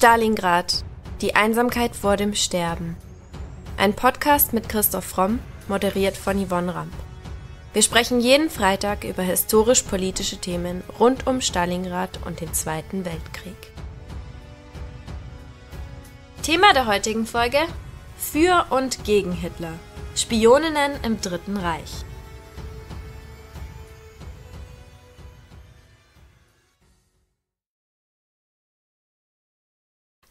Stalingrad. Die Einsamkeit vor dem Sterben. Ein Podcast mit Christoph Fromm, moderiert von Yvonne Ramp. Wir sprechen jeden Freitag über historisch-politische Themen rund um Stalingrad und den Zweiten Weltkrieg. Thema der heutigen Folge: Für und gegen Hitler. Spioninnen im Dritten Reich.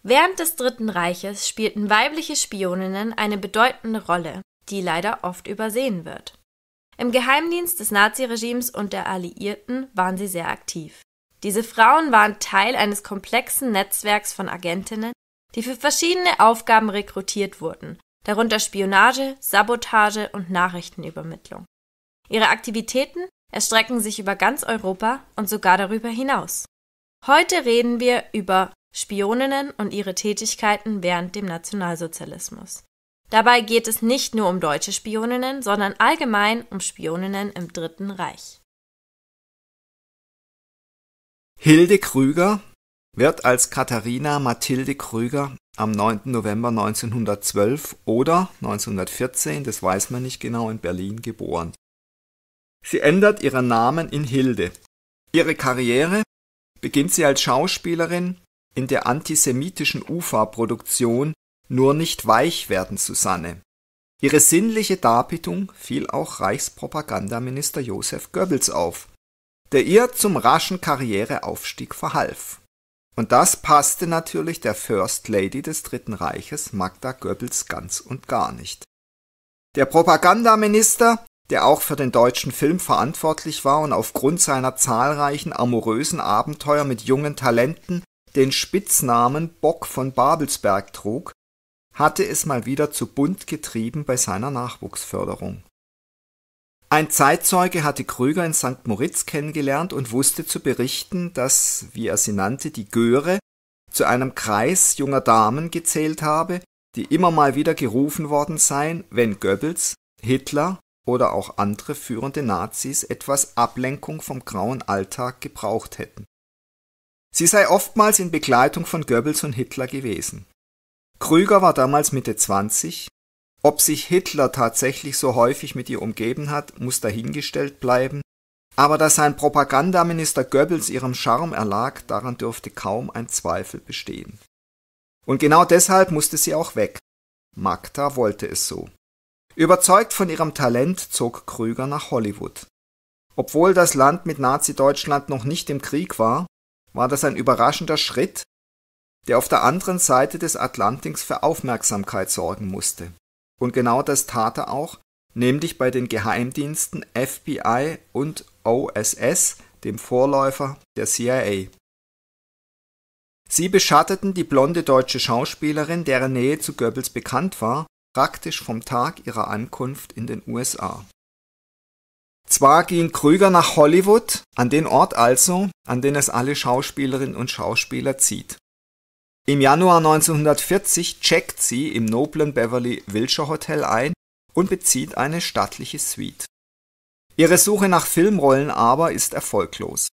Während des Dritten Reiches spielten weibliche Spioninnen eine bedeutende Rolle, die leider oft übersehen wird. Im Geheimdienst des Naziregimes und der Alliierten waren sie sehr aktiv. Diese Frauen waren Teil eines komplexen Netzwerks von Agentinnen, die für verschiedene Aufgaben rekrutiert wurden, darunter Spionage, Sabotage und Nachrichtenübermittlung. Ihre Aktivitäten erstrecken sich über ganz Europa und sogar darüber hinaus. Heute reden wir über Spioninnen und ihre Tätigkeiten während dem Nationalsozialismus. Dabei geht es nicht nur um deutsche Spioninnen, sondern allgemein um Spioninnen im Dritten Reich. Hilde Krüger wird als Katharina Mathilde Krüger am 9. November 1912 oder 1914, das weiß man nicht genau, in Berlin geboren. Sie ändert ihren Namen in Hilde. Ihre Karriere beginnt sie als Schauspielerin in der antisemitischen UFA-Produktion Nur nicht weich werden Susanne. Ihre sinnliche Darbietung fiel auch Reichspropagandaminister Josef Goebbels auf, der ihr zum raschen Karriereaufstieg verhalf. Und das passte natürlich der First Lady des Dritten Reiches Magda Goebbels ganz und gar nicht. Der Propagandaminister, der auch für den deutschen Film verantwortlich war und aufgrund seiner zahlreichen amorösen Abenteuer mit jungen Talenten den Spitznamen Bock von Babelsberg trug, hatte es mal wieder zu bunt getrieben bei seiner Nachwuchsförderung. Ein Zeitzeuge hatte Krüger in St. Moritz kennengelernt und wusste zu berichten, dass, wie er sie nannte, die Göre zu einem Kreis junger Damen gezählt habe, die immer mal wieder gerufen worden seien, wenn Goebbels, Hitler oder auch andere führende Nazis etwas Ablenkung vom grauen Alltag gebraucht hätten. Sie sei oftmals in Begleitung von Goebbels und Hitler gewesen. Krüger war damals Mitte 20. Ob sich Hitler tatsächlich so häufig mit ihr umgeben hat, muss dahingestellt bleiben, aber dass sein Propagandaminister Goebbels ihrem Charme erlag, daran dürfte kaum ein Zweifel bestehen. Und genau deshalb musste sie auch weg. Magda wollte es so. Überzeugt von ihrem Talent zog Krüger nach Hollywood. Obwohl das Land mit Nazi-Deutschland noch nicht im Krieg war, war das ein überraschender Schritt, der auf der anderen Seite des Atlantiks für Aufmerksamkeit sorgen musste. Und genau das tat er auch, nämlich bei den Geheimdiensten FBI und OSS, dem Vorläufer der CIA. Sie beschatteten die blonde deutsche Schauspielerin, deren Nähe zu Goebbels bekannt war, praktisch vom Tag ihrer Ankunft in den USA. Zwar ging Krüger nach Hollywood, an den Ort also, an den es alle Schauspielerinnen und Schauspieler zieht. Im Januar 1940 checkt sie im noblen Beverly Wilshire Hotel ein und bezieht eine stattliche Suite. Ihre Suche nach Filmrollen aber ist erfolglos.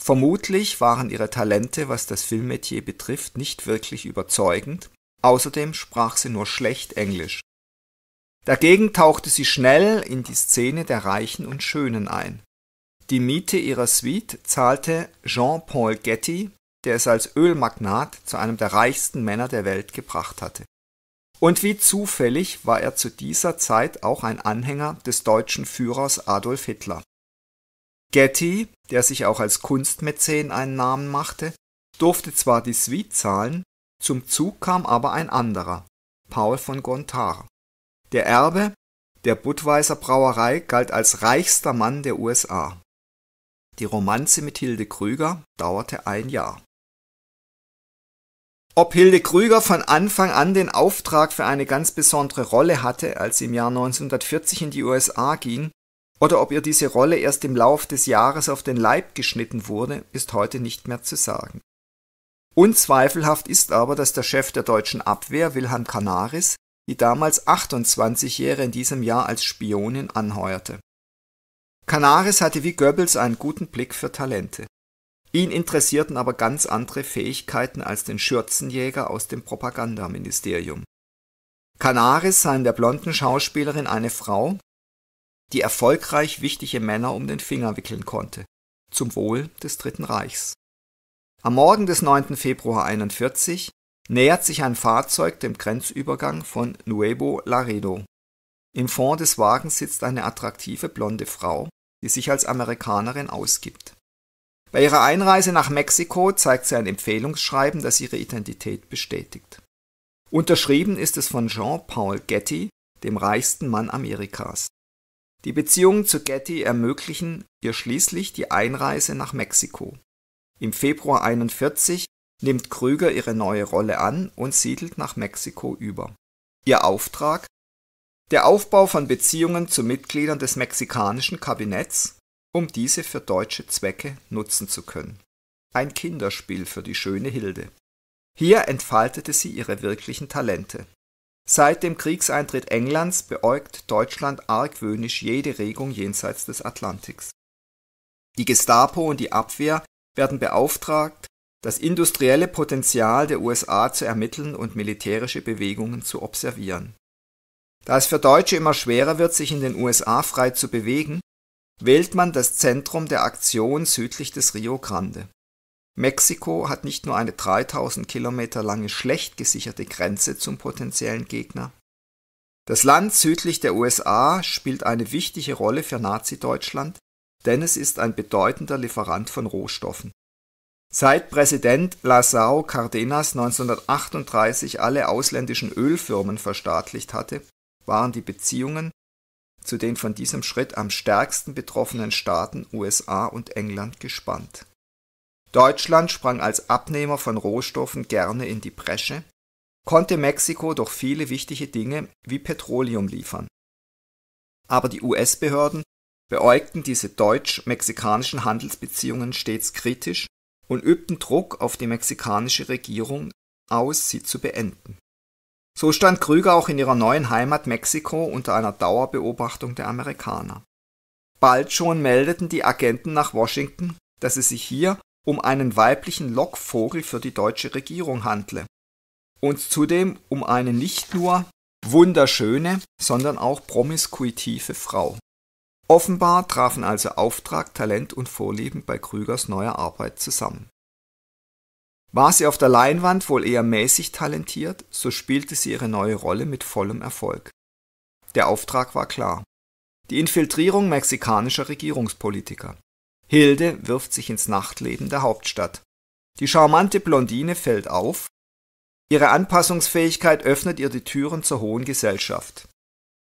Vermutlich waren ihre Talente, was das Filmmetier betrifft, nicht wirklich überzeugend, außerdem sprach sie nur schlecht Englisch. Dagegen tauchte sie schnell in die Szene der Reichen und Schönen ein. Die Miete ihrer Suite zahlte Jean-Paul Getty, der es als Ölmagnat zu einem der reichsten Männer der Welt gebracht hatte. Und wie zufällig war er zu dieser Zeit auch ein Anhänger des deutschen Führers Adolf Hitler. Getty, der sich auch als Kunstmäzen einen Namen machte, durfte zwar die Suite zahlen, zum Zug kam aber ein anderer, Paul von Gontard. Der Erbe der Budweiser Brauerei galt als reichster Mann der USA. Die Romanze mit Hilde Krüger dauerte ein Jahr. Ob Hilde Krüger von Anfang an den Auftrag für eine ganz besondere Rolle hatte, als sie im Jahr 1940 in die USA ging, oder ob ihr diese Rolle erst im Lauf des Jahres auf den Leib geschnitten wurde, ist heute nicht mehr zu sagen. Unzweifelhaft ist aber, dass der Chef der deutschen Abwehr, Wilhelm Canaris, die damals 28-Jährige in diesem Jahr als Spionin anheuerte. Canaris hatte wie Goebbels einen guten Blick für Talente. Ihn interessierten aber ganz andere Fähigkeiten als den Schürzenjäger aus dem Propagandaministerium. Canaris sah in der blonden Schauspielerin eine Frau, die erfolgreich wichtige Männer um den Finger wickeln konnte, zum Wohl des Dritten Reichs. Am Morgen des 9. Februar 41 nähert sich ein Fahrzeug dem Grenzübergang von Nuevo Laredo. Im Fond des Wagens sitzt eine attraktive blonde Frau, die sich als Amerikanerin ausgibt. Bei ihrer Einreise nach Mexiko zeigt sie ein Empfehlungsschreiben, das ihre Identität bestätigt. Unterschrieben ist es von Jean-Paul Getty, dem reichsten Mann Amerikas. Die Beziehungen zu Getty ermöglichen ihr schließlich die Einreise nach Mexiko. Im Februar 41 nimmt Krüger ihre neue Rolle an und siedelt nach Mexiko über. Ihr Auftrag? Der Aufbau von Beziehungen zu Mitgliedern des mexikanischen Kabinetts um diese für deutsche Zwecke nutzen zu können. Ein Kinderspiel für die schöne Hilde. Hier entfaltete sie ihre wirklichen Talente. Seit dem Kriegseintritt Englands beäugt Deutschland argwöhnisch jede Regung jenseits des Atlantiks. Die Gestapo und die Abwehr werden beauftragt, das industrielle Potenzial der USA zu ermitteln und militärische Bewegungen zu observieren. Da es für Deutsche immer schwerer wird, sich in den USA frei zu bewegen, wählt man das Zentrum der Aktion südlich des Rio Grande. Mexiko hat nicht nur eine 3000 Kilometer lange schlecht gesicherte Grenze zum potenziellen Gegner. Das Land südlich der USA spielt eine wichtige Rolle für Nazi-Deutschland, denn es ist ein bedeutender Lieferant von Rohstoffen. Seit Präsident Lázaro Cárdenas 1938 alle ausländischen Ölfirmen verstaatlicht hatte, waren die Beziehungen zu den von diesem Schritt am stärksten betroffenen Staaten USA und England gespannt. Deutschland sprang als Abnehmer von Rohstoffen gerne in die Bresche, konnte Mexiko doch viele wichtige Dinge wie Petroleum liefern. Aber die US-Behörden beäugten diese deutsch-mexikanischen Handelsbeziehungen stets kritisch und übten Druck auf die mexikanische Regierung aus, sie zu beenden so stand Krüger auch in ihrer neuen Heimat Mexiko unter einer Dauerbeobachtung der Amerikaner. Bald schon meldeten die Agenten nach Washington, dass es sich hier um einen weiblichen Lockvogel für die deutsche Regierung handle und zudem um eine nicht nur wunderschöne, sondern auch promiskuitive Frau. Offenbar trafen also Auftrag, Talent und Vorlieben bei Krügers neuer Arbeit zusammen. War sie auf der Leinwand wohl eher mäßig talentiert, so spielte sie ihre neue Rolle mit vollem Erfolg. Der Auftrag war klar. Die Infiltrierung mexikanischer Regierungspolitiker. Hilde wirft sich ins Nachtleben der Hauptstadt. Die charmante Blondine fällt auf. Ihre Anpassungsfähigkeit öffnet ihr die Türen zur hohen Gesellschaft.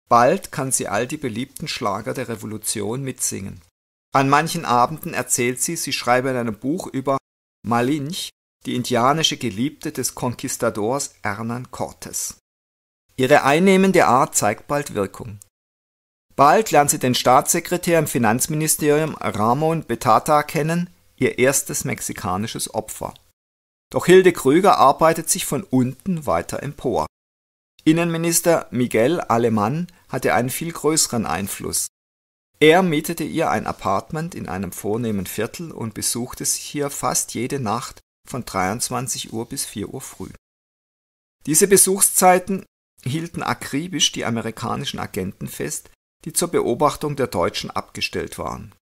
Bald kann sie all die beliebten Schlager der Revolution mitsingen. An manchen Abenden erzählt sie, sie schreibe in einem Buch über Malinche, die indianische Geliebte des Konquistadors Hernán Cortés. Ihre einnehmende Art zeigt bald Wirkung. Bald lernt sie den Staatssekretär im Finanzministerium Ramon Betata kennen, ihr erstes mexikanisches Opfer. Doch Hilde Krüger arbeitet sich von unten weiter empor. Innenminister Miguel Alemán hatte einen viel größeren Einfluss. Er mietete ihr ein Apartment in einem vornehmen Viertel und besuchte sie hier fast jede Nacht von 23 Uhr bis 4 Uhr früh. Diese Besuchszeiten hielten akribisch die amerikanischen Agenten fest, die zur Beobachtung der Deutschen abgestellt waren.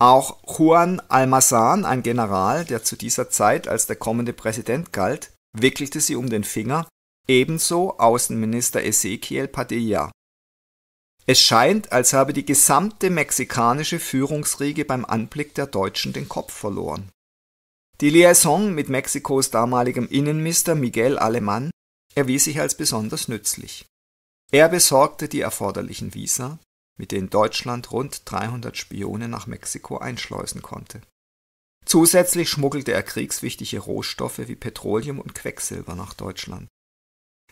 Auch Juan Almazan, ein General, der zu dieser Zeit als der kommende Präsident galt, wickelte sie um den Finger, ebenso Außenminister Ezequiel Padilla. Es scheint, als habe die gesamte mexikanische Führungsriege beim Anblick der Deutschen den Kopf verloren. Die Liaison mit Mexikos damaligem Innenminister Miguel Alemán erwies sich als besonders nützlich. Er besorgte die erforderlichen Visa, mit denen Deutschland rund 300 Spione nach Mexiko einschleusen konnte. Zusätzlich schmuggelte er kriegswichtige Rohstoffe wie Petroleum und Quecksilber nach Deutschland.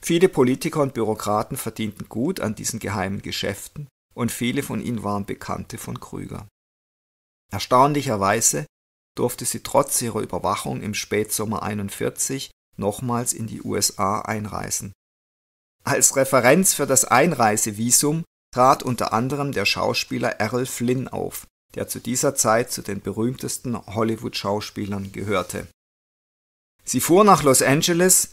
Viele Politiker und Bürokraten verdienten gut an diesen geheimen Geschäften und viele von ihnen waren Bekannte von Krüger. Erstaunlicherweise durfte sie trotz ihrer Überwachung im Spätsommer 41 nochmals in die USA einreisen. Als Referenz für das Einreisevisum trat unter anderem der Schauspieler Errol Flynn auf, der zu dieser Zeit zu den berühmtesten Hollywood-Schauspielern gehörte. Sie fuhr nach Los Angeles,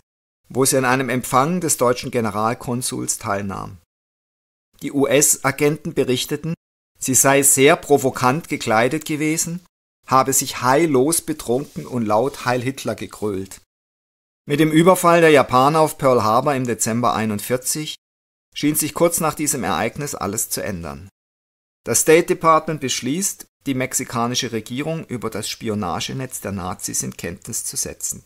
wo sie an einem Empfang des deutschen Generalkonsuls teilnahm. Die US-Agenten berichteten, sie sei sehr provokant gekleidet gewesen, habe sich heillos betrunken und laut Heil Hitler gegrölt. Mit dem Überfall der Japaner auf Pearl Harbor im Dezember 41 schien sich kurz nach diesem Ereignis alles zu ändern. Das State Department beschließt, die mexikanische Regierung über das Spionagenetz der Nazis in Kenntnis zu setzen.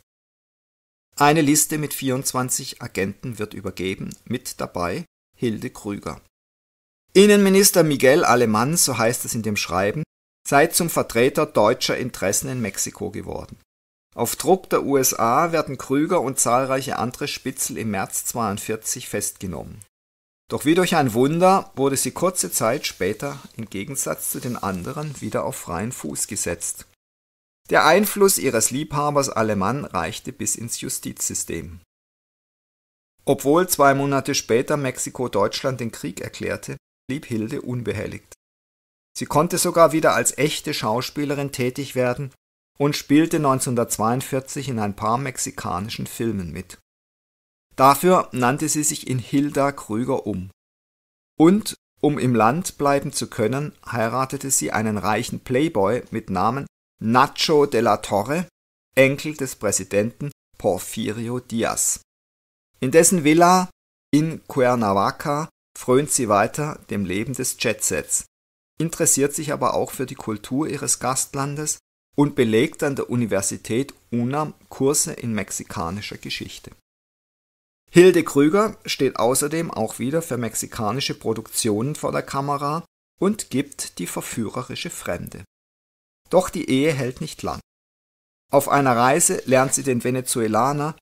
Eine Liste mit 24 Agenten wird übergeben, mit dabei Hilde Krüger. Innenminister Miguel Alemán, so heißt es in dem Schreiben, sei zum Vertreter deutscher Interessen in Mexiko geworden. Auf Druck der USA werden Krüger und zahlreiche andere Spitzel im März 42 festgenommen. Doch wie durch ein Wunder wurde sie kurze Zeit später im Gegensatz zu den anderen wieder auf freien Fuß gesetzt. Der Einfluss ihres Liebhabers Alemann reichte bis ins Justizsystem. Obwohl zwei Monate später Mexiko Deutschland den Krieg erklärte, blieb Hilde unbehelligt. Sie konnte sogar wieder als echte Schauspielerin tätig werden und spielte 1942 in ein paar mexikanischen Filmen mit. Dafür nannte sie sich in Hilda Krüger um. Und, um im Land bleiben zu können, heiratete sie einen reichen Playboy mit Namen Nacho de la Torre, Enkel des Präsidenten Porfirio Diaz. In dessen Villa in Cuernavaca frönt sie weiter dem Leben des Jetsets, interessiert sich aber auch für die Kultur ihres Gastlandes und belegt an der Universität UNAM Kurse in mexikanischer Geschichte. Hilde Krüger steht außerdem auch wieder für mexikanische Produktionen vor der Kamera und gibt die verführerische Fremde. Doch die Ehe hält nicht lang. Auf einer Reise lernt sie den Venezuelaner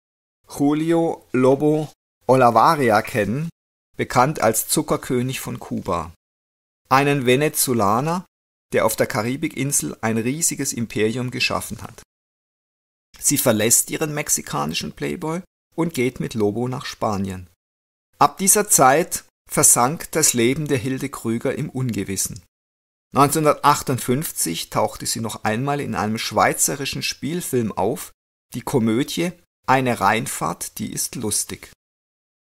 Julio Lobo Olavaria kennen, bekannt als Zuckerkönig von Kuba. Einen Venezolaner, der auf der Karibikinsel ein riesiges Imperium geschaffen hat. Sie verlässt ihren mexikanischen Playboy und geht mit Lobo nach Spanien. Ab dieser Zeit versank das Leben der Hilde Krüger im Ungewissen. 1958 tauchte sie noch einmal in einem schweizerischen Spielfilm auf, die Komödie Eine Reinfahrt, die ist lustig.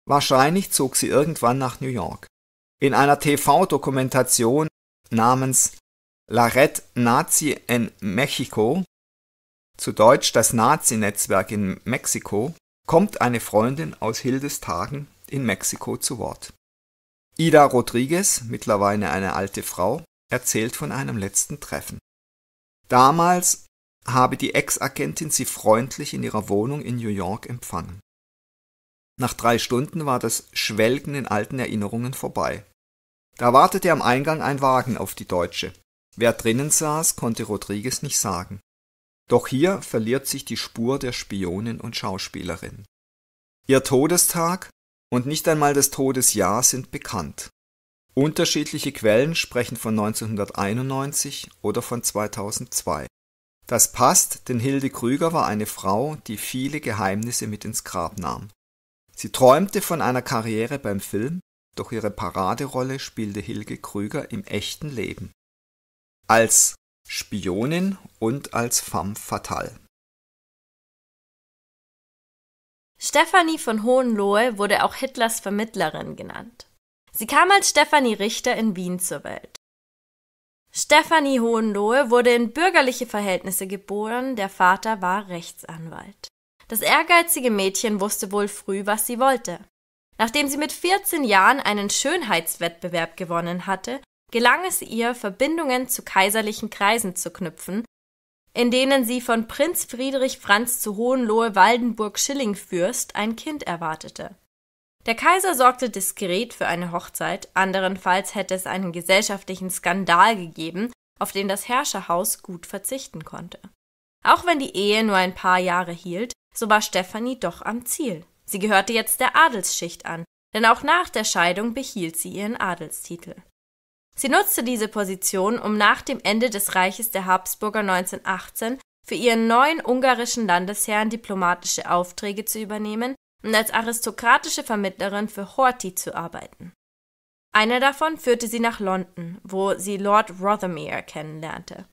Wahrscheinlich zog sie irgendwann nach New York. In einer TV-Dokumentation namens La Red Nazi en Mexico, zu Deutsch das Nazi-Netzwerk in Mexiko, kommt eine Freundin aus Hildes Tagen in Mexiko zu Wort. Ida Rodriguez, mittlerweile eine alte Frau, erzählt von einem letzten Treffen. Damals habe die Ex-Agentin sie freundlich in ihrer Wohnung in New York empfangen. Nach drei Stunden war das Schwelgen in alten Erinnerungen vorbei. Da wartete am Eingang ein Wagen auf die Deutsche. Wer drinnen saß, konnte Rodriguez nicht sagen. Doch hier verliert sich die Spur der Spionin und Schauspielerin. Ihr Todestag und nicht einmal das Todesjahr sind bekannt. Unterschiedliche Quellen sprechen von 1991 oder von 2002. Das passt, denn Hilde Krüger war eine Frau, die viele Geheimnisse mit ins Grab nahm. Sie träumte von einer Karriere beim Film, doch ihre Paraderolle spielte Hilde Krüger im echten Leben. Als Spionin und als femme fatale. Stefanie von Hohenlohe wurde auch Hitlers Vermittlerin genannt. Sie kam als Stefanie Richter in Wien zur Welt. Stefanie Hohenlohe wurde in bürgerliche Verhältnisse geboren, der Vater war Rechtsanwalt. Das ehrgeizige Mädchen wusste wohl früh, was sie wollte. Nachdem sie mit 14 Jahren einen Schönheitswettbewerb gewonnen hatte, gelang es ihr, Verbindungen zu kaiserlichen Kreisen zu knüpfen, in denen sie von Prinz Friedrich Franz zu Hohenlohe-Waldenburg-Schillingfürst ein Kind erwartete. Der Kaiser sorgte diskret für eine Hochzeit, anderenfalls hätte es einen gesellschaftlichen Skandal gegeben, auf den das Herrscherhaus gut verzichten konnte. Auch wenn die Ehe nur ein paar Jahre hielt, so war Stefanie doch am Ziel. Sie gehörte jetzt der Adelsschicht an, denn auch nach der Scheidung behielt sie ihren Adelstitel. Sie nutzte diese Position, um nach dem Ende des Reiches der Habsburger 1918 für ihren neuen ungarischen Landesherrn diplomatische Aufträge zu übernehmen und als aristokratische Vermittlerin für Horthy zu arbeiten. Einer davon führte sie nach London, wo sie Lord Rothermere kennenlernte.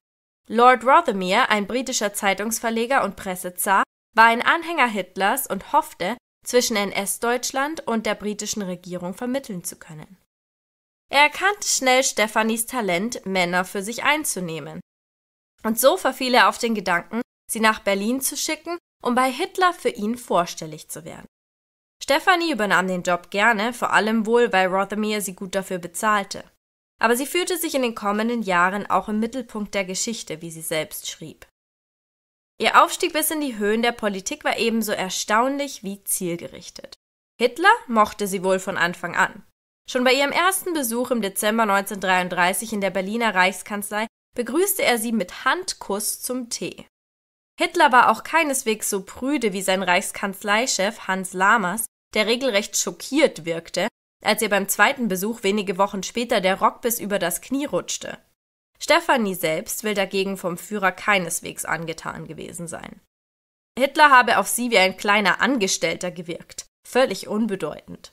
Lord Rothermere, ein britischer Zeitungsverleger und Pressezar, war ein Anhänger Hitlers und hoffte, zwischen NS-Deutschland und der britischen Regierung vermitteln zu können. Er erkannte schnell Stephanies Talent, Männer für sich einzunehmen. Und so verfiel er auf den Gedanken, sie nach Berlin zu schicken, um bei Hitler für ihn vorstellig zu werden. Stephanie übernahm den Job gerne, vor allem wohl, weil Rothermere sie gut dafür bezahlte. Aber sie fühlte sich in den kommenden Jahren auch im Mittelpunkt der Geschichte, wie sie selbst schrieb. Ihr Aufstieg bis in die Höhen der Politik war ebenso erstaunlich wie zielgerichtet. Hitler mochte sie wohl von Anfang an. Schon bei ihrem ersten Besuch im Dezember 1933 in der Berliner Reichskanzlei begrüßte er sie mit Handkuss zum Tee. Hitler war auch keineswegs so prüde wie sein Reichskanzleichef Hans Lamers, der regelrecht schockiert wirkte, als ihr beim zweiten Besuch wenige Wochen später der Rock bis über das Knie rutschte. Stefanie selbst will dagegen vom Führer keineswegs angetan gewesen sein. Hitler habe auf sie wie ein kleiner Angestellter gewirkt, völlig unbedeutend.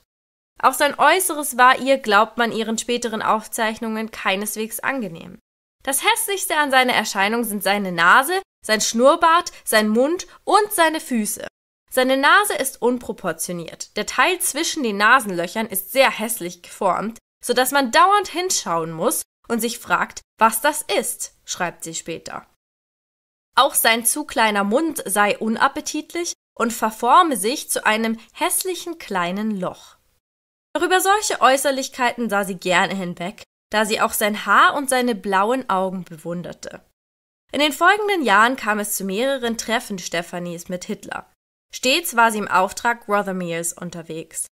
Auch sein Äußeres war ihr, glaubt man ihren späteren Aufzeichnungen, keineswegs angenehm. Das hässlichste an seiner Erscheinung sind seine Nase, sein Schnurrbart, sein Mund und seine Füße. Seine Nase ist unproportioniert. Der Teil zwischen den Nasenlöchern ist sehr hässlich geformt, so dass man dauernd hinschauen muss und sich fragt, was das ist, schreibt sie später. Auch sein zu kleiner Mund sei unappetitlich und verforme sich zu einem hässlichen kleinen Loch. Doch über solche Äußerlichkeiten sah sie gerne hinweg, da sie auch sein Haar und seine blauen Augen bewunderte. In den folgenden Jahren kam es zu mehreren Treffen Stephanies mit Hitler. Stets war sie im Auftrag Rothermeres unterwegs.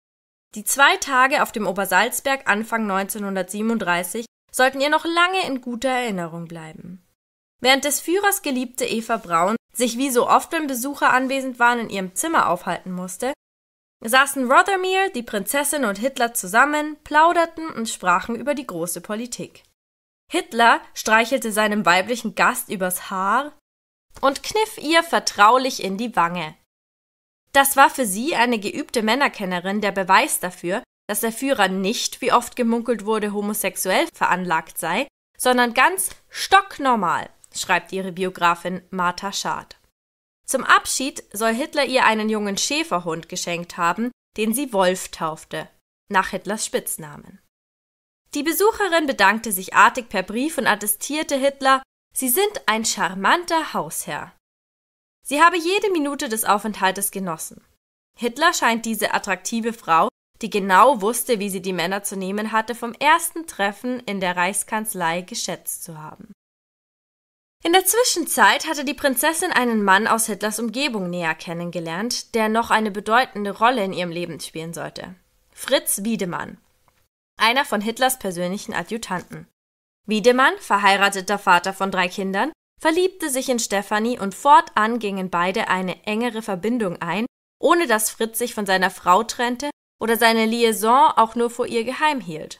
Die zwei Tage auf dem Obersalzberg Anfang 1937 sollten ihr noch lange in guter Erinnerung bleiben. Während des Führers geliebte Eva Braun sich wie so oft, wenn Besucher anwesend waren, in ihrem Zimmer aufhalten musste, saßen Rothermere, die Prinzessin und Hitler zusammen, plauderten und sprachen über die große Politik. Hitler streichelte seinem weiblichen Gast übers Haar und kniff ihr vertraulich in die Wange. Das war für sie, eine geübte Männerkennerin, der Beweis dafür, dass der Führer nicht, wie oft gemunkelt wurde, homosexuell veranlagt sei, sondern ganz stocknormal, schreibt ihre Biografin Martha Schad. Zum Abschied soll Hitler ihr einen jungen Schäferhund geschenkt haben, den sie Wolf taufte, nach Hitlers Spitznamen. Die Besucherin bedankte sich artig per Brief und attestierte Hitler, sie sind ein charmanter Hausherr. Sie habe jede Minute des Aufenthaltes genossen. Hitler scheint diese attraktive Frau die genau wusste, wie sie die Männer zu nehmen hatte, vom ersten Treffen in der Reichskanzlei geschätzt zu haben. In der Zwischenzeit hatte die Prinzessin einen Mann aus Hitlers Umgebung näher kennengelernt, der noch eine bedeutende Rolle in ihrem Leben spielen sollte. Fritz Wiedemann, einer von Hitlers persönlichen Adjutanten. Wiedemann, verheirateter Vater von drei Kindern, verliebte sich in Stefanie und fortan gingen beide eine engere Verbindung ein, ohne dass Fritz sich von seiner Frau trennte oder seine Liaison auch nur vor ihr geheim hielt.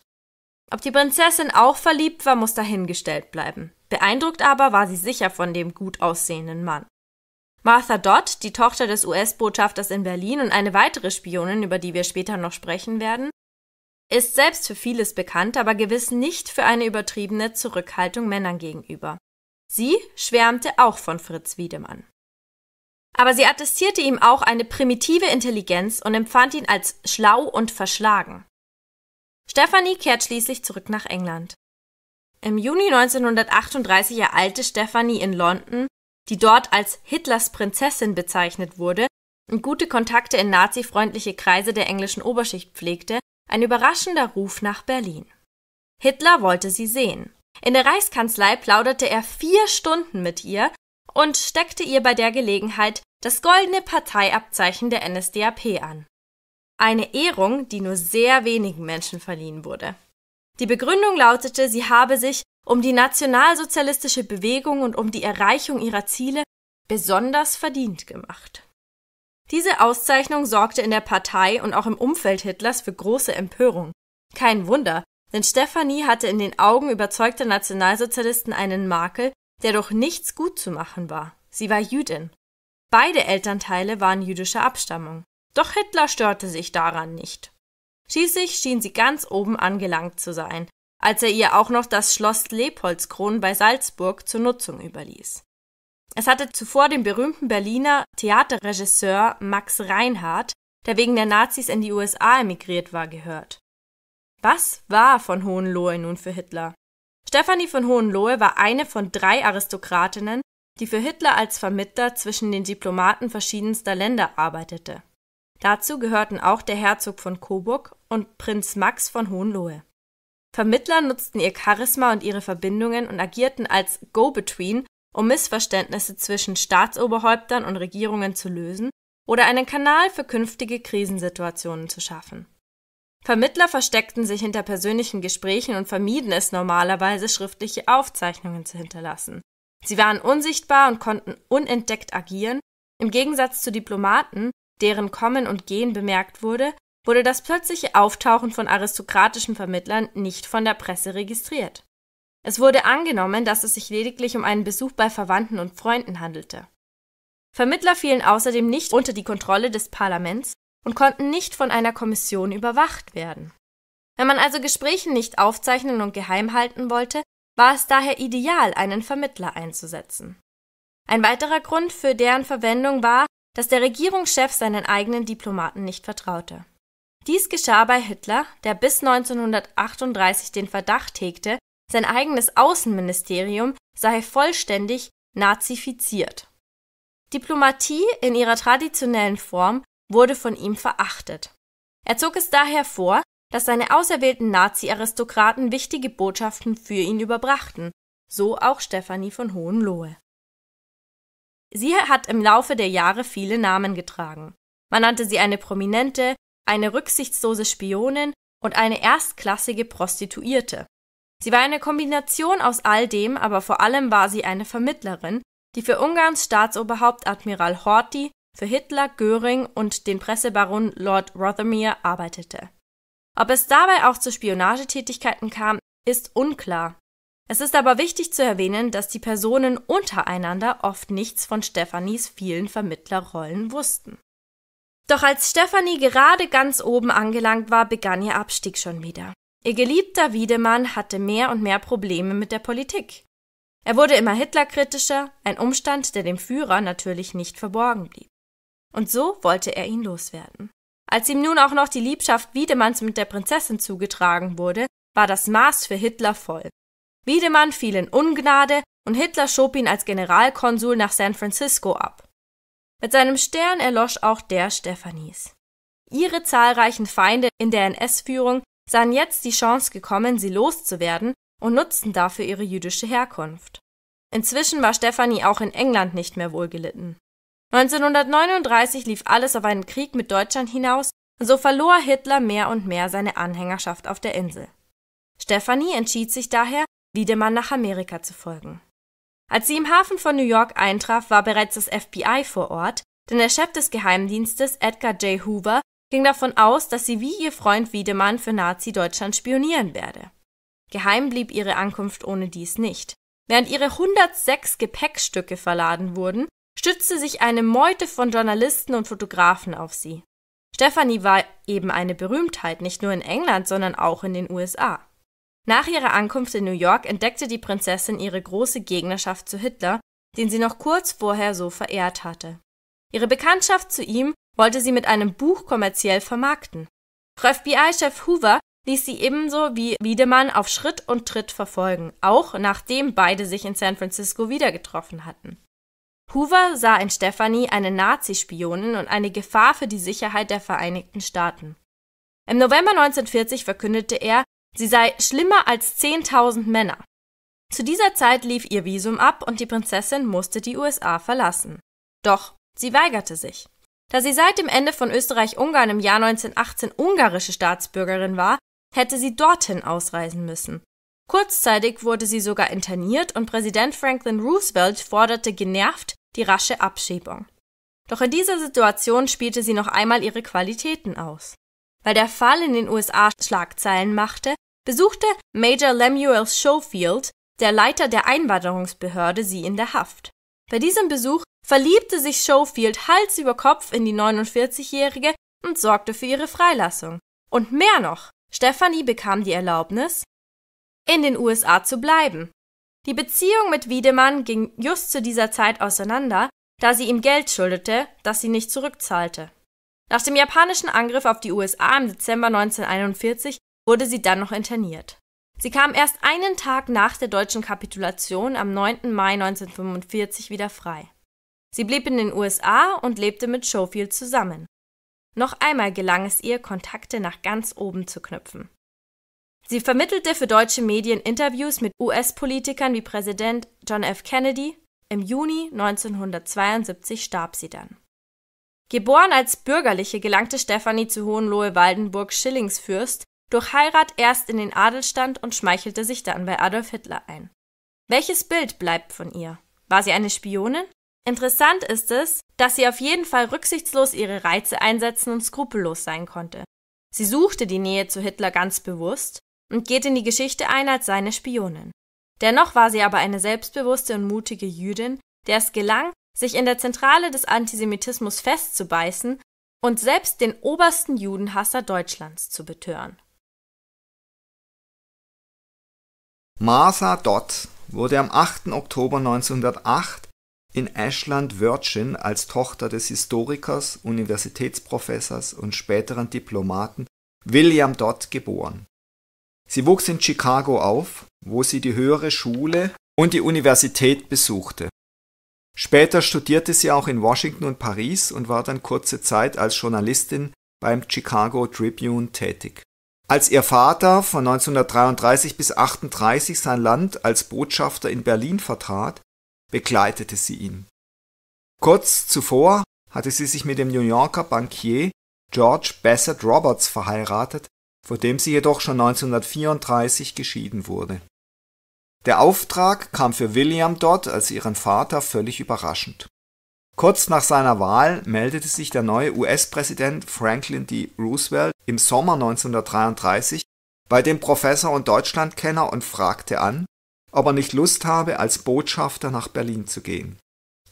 Ob die Prinzessin auch verliebt war, muss dahingestellt bleiben. Beeindruckt aber war sie sicher von dem gut aussehenden Mann. Martha Dodd, die Tochter des US-Botschafters in Berlin und eine weitere Spionin, über die wir später noch sprechen werden, ist selbst für vieles bekannt, aber gewiss nicht für eine übertriebene Zurückhaltung Männern gegenüber. Sie schwärmte auch von Fritz Wiedemann. Aber sie attestierte ihm auch eine primitive Intelligenz und empfand ihn als schlau und verschlagen. Stephanie kehrt schließlich zurück nach England. Im Juni 1938 ereilte Stephanie in London, die dort als Hitlers Prinzessin bezeichnet wurde und gute Kontakte in nazifreundliche Kreise der englischen Oberschicht pflegte, ein überraschender Ruf nach Berlin. Hitler wollte sie sehen. In der Reichskanzlei plauderte er vier Stunden mit ihr und steckte ihr bei der Gelegenheit das goldene Parteiabzeichen der NSDAP an. Eine Ehrung, die nur sehr wenigen Menschen verliehen wurde. Die Begründung lautete, sie habe sich um die nationalsozialistische Bewegung und um die Erreichung ihrer Ziele besonders verdient gemacht. Diese Auszeichnung sorgte in der Partei und auch im Umfeld Hitlers für große Empörung. Kein Wunder, denn Stefanie hatte in den Augen überzeugter Nationalsozialisten einen Makel, der durch nichts gut zu machen war. Sie war Jüdin. Beide Elternteile waren jüdischer Abstammung. Doch Hitler störte sich daran nicht. Schließlich schien sie ganz oben angelangt zu sein, als er ihr auch noch das Schloss Leopoldskron bei Salzburg zur Nutzung überließ. Es hatte zuvor dem berühmten Berliner Theaterregisseur Max Reinhardt, der wegen der Nazis in die USA emigriert war, gehört. Was war von Hohenlohe nun für Hitler? Stefanie von Hohenlohe war eine von drei Aristokratinnen, die für Hitler als Vermittler zwischen den Diplomaten verschiedenster Länder arbeitete. Dazu gehörten auch der Herzog von Coburg und Prinz Max von Hohenlohe. Vermittler nutzten ihr Charisma und ihre Verbindungen und agierten als Go-Between, um Missverständnisse zwischen Staatsoberhäuptern und Regierungen zu lösen oder einen Kanal für künftige Krisensituationen zu schaffen. Vermittler versteckten sich hinter persönlichen Gesprächen und vermieden es normalerweise, schriftliche Aufzeichnungen zu hinterlassen. Sie waren unsichtbar und konnten unentdeckt agieren, im Gegensatz zu Diplomaten, deren Kommen und Gehen bemerkt wurde, wurde das plötzliche Auftauchen von aristokratischen Vermittlern nicht von der Presse registriert. Es wurde angenommen, dass es sich lediglich um einen Besuch bei Verwandten und Freunden handelte. Vermittler fielen außerdem nicht unter die Kontrolle des Parlaments und konnten nicht von einer Kommission überwacht werden. Wenn man also Gespräche nicht aufzeichnen und geheim halten wollte, war es daher ideal, einen Vermittler einzusetzen. Ein weiterer Grund für deren Verwendung war, dass der Regierungschef seinen eigenen Diplomaten nicht vertraute. Dies geschah bei Hitler, der bis 1938 den Verdacht hegte, sein eigenes Außenministerium sei vollständig nazifiziert. Diplomatie in ihrer traditionellen Form wurde von ihm verachtet. Er zog es daher vor, dass seine auserwählten Nazi-Aristokraten wichtige Botschaften für ihn überbrachten, so auch Stefanie von Hohenlohe. Sie hat im Laufe der Jahre viele Namen getragen. Man nannte sie eine prominente, eine rücksichtslose Spionin und eine erstklassige Prostituierte. Sie war eine Kombination aus all dem, aber vor allem war sie eine Vermittlerin, die für Ungarns Staatsoberhaupt Admiral Horthy, für Hitler, Göring und den Pressebaron Lord Rothermere arbeitete. Ob es dabei auch zu Spionagetätigkeiten kam, ist unklar. Es ist aber wichtig zu erwähnen, dass die Personen untereinander oft nichts von Stephanies vielen Vermittlerrollen wussten. Doch als Stephanie gerade ganz oben angelangt war, begann ihr Abstieg schon wieder. Ihr geliebter Wiedemann hatte mehr und mehr Probleme mit der Politik. Er wurde immer Hitlerkritischer, ein Umstand, der dem Führer natürlich nicht verborgen blieb. Und so wollte er ihn loswerden. Als ihm nun auch noch die Liebschaft Wiedemanns mit der Prinzessin zugetragen wurde, war das Maß für Hitler voll. Wiedemann fiel in Ungnade und Hitler schob ihn als Generalkonsul nach San Francisco ab. Mit seinem Stern erlosch auch der Stephanies. Ihre zahlreichen Feinde in der NS-Führung sahen jetzt die Chance gekommen, sie loszuwerden und nutzten dafür ihre jüdische Herkunft. Inzwischen war Stephanie auch in England nicht mehr wohlgelitten. 1939 lief alles auf einen Krieg mit Deutschland hinaus und so verlor Hitler mehr und mehr seine Anhängerschaft auf der Insel. Stephanie entschied sich daher, Wiedemann nach Amerika zu folgen. Als sie im Hafen von New York eintraf, war bereits das FBI vor Ort, denn der Chef des Geheimdienstes, Edgar J. Hoover, ging davon aus, dass sie wie ihr Freund Wiedemann für Nazi-Deutschland spionieren werde. Geheim blieb ihre Ankunft ohne dies nicht. Während ihre 106 Gepäckstücke verladen wurden, stützte sich eine Meute von Journalisten und Fotografen auf sie. Stephanie war eben eine Berühmtheit, nicht nur in England, sondern auch in den USA. Nach ihrer Ankunft in New York entdeckte die Prinzessin ihre große Gegnerschaft zu Hitler, den sie noch kurz vorher so verehrt hatte. Ihre Bekanntschaft zu ihm wollte sie mit einem Buch kommerziell vermarkten. FBI-Chef Hoover ließ sie ebenso wie Wiedemann auf Schritt und Tritt verfolgen, auch nachdem beide sich in San Francisco wieder getroffen hatten. Hoover sah in Stephanie eine Nazi-Spionin und eine Gefahr für die Sicherheit der Vereinigten Staaten. Im November 1940 verkündete er, sie sei schlimmer als 10.000 Männer. Zu dieser Zeit lief ihr Visum ab und die Prinzessin musste die USA verlassen. Doch sie weigerte sich. Da sie seit dem Ende von Österreich-Ungarn im Jahr 1918 ungarische Staatsbürgerin war, hätte sie dorthin ausreisen müssen. Kurzzeitig wurde sie sogar interniert und Präsident Franklin Roosevelt forderte genervt die rasche Abschiebung. Doch in dieser Situation spielte sie noch einmal ihre Qualitäten aus. Weil der Fall in den USA Schlagzeilen machte, besuchte Major Lemuel Schofield, der Leiter der Einwanderungsbehörde, sie in der Haft. Bei diesem Besuch verliebte sich Schofield Hals über Kopf in die 49-Jährige und sorgte für ihre Freilassung. Und mehr noch, Stefanie bekam die Erlaubnis, in den USA zu bleiben. Die Beziehung mit Wiedemann ging just zu dieser Zeit auseinander, da sie ihm Geld schuldete, das sie nicht zurückzahlte. Nach dem japanischen Angriff auf die USA im Dezember 1941 wurde sie dann noch interniert. Sie kam erst einen Tag nach der deutschen Kapitulation am 9. Mai 1945 wieder frei. Sie blieb in den USA und lebte mit Schofield zusammen. Noch einmal gelang es ihr, Kontakte nach ganz oben zu knüpfen. Sie vermittelte für deutsche Medien Interviews mit US-Politikern wie Präsident John F. Kennedy. Im Juni 1972 starb sie dann. Geboren als Bürgerliche gelangte Stefanie zu Hohenlohe-Waldenburg-Schillingsfürst durch Heirat erst in den Adelstand und schmeichelte sich dann bei Adolf Hitler ein. Welches Bild bleibt von ihr? War sie eine Spionin? Interessant ist es, dass sie auf jeden Fall rücksichtslos ihre Reize einsetzen und skrupellos sein konnte. Sie suchte die Nähe zu Hitler ganz bewusst und geht in die Geschichte ein als seine Spionin. Dennoch war sie aber eine selbstbewusste und mutige Jüdin, der es gelang, sich in der Zentrale des Antisemitismus festzubeißen und selbst den obersten Judenhasser Deutschlands zu betören. Martha Dodd wurde am 8. Oktober 1908 in Ashland, Virgin, als Tochter des Historikers, Universitätsprofessors und späteren Diplomaten William Dodd geboren. Sie wuchs in Chicago auf, wo sie die höhere Schule und die Universität besuchte. Später studierte sie auch in Washington und Paris und war dann kurze Zeit als Journalistin beim Chicago Tribune tätig. Als ihr Vater von 1933 bis 1938 sein Land als Botschafter in Berlin vertrat, begleitete sie ihn. Kurz zuvor hatte sie sich mit dem New Yorker Bankier George Bassett Roberts verheiratet, vor dem sie jedoch schon 1934 geschieden wurde. Der Auftrag kam für William Dodd als ihren Vater völlig überraschend. Kurz nach seiner Wahl meldete sich der neue US-Präsident Franklin D. Roosevelt im Sommer 1933 bei dem Professor und Deutschlandkenner und fragte an, ob er nicht Lust habe, als Botschafter nach Berlin zu gehen.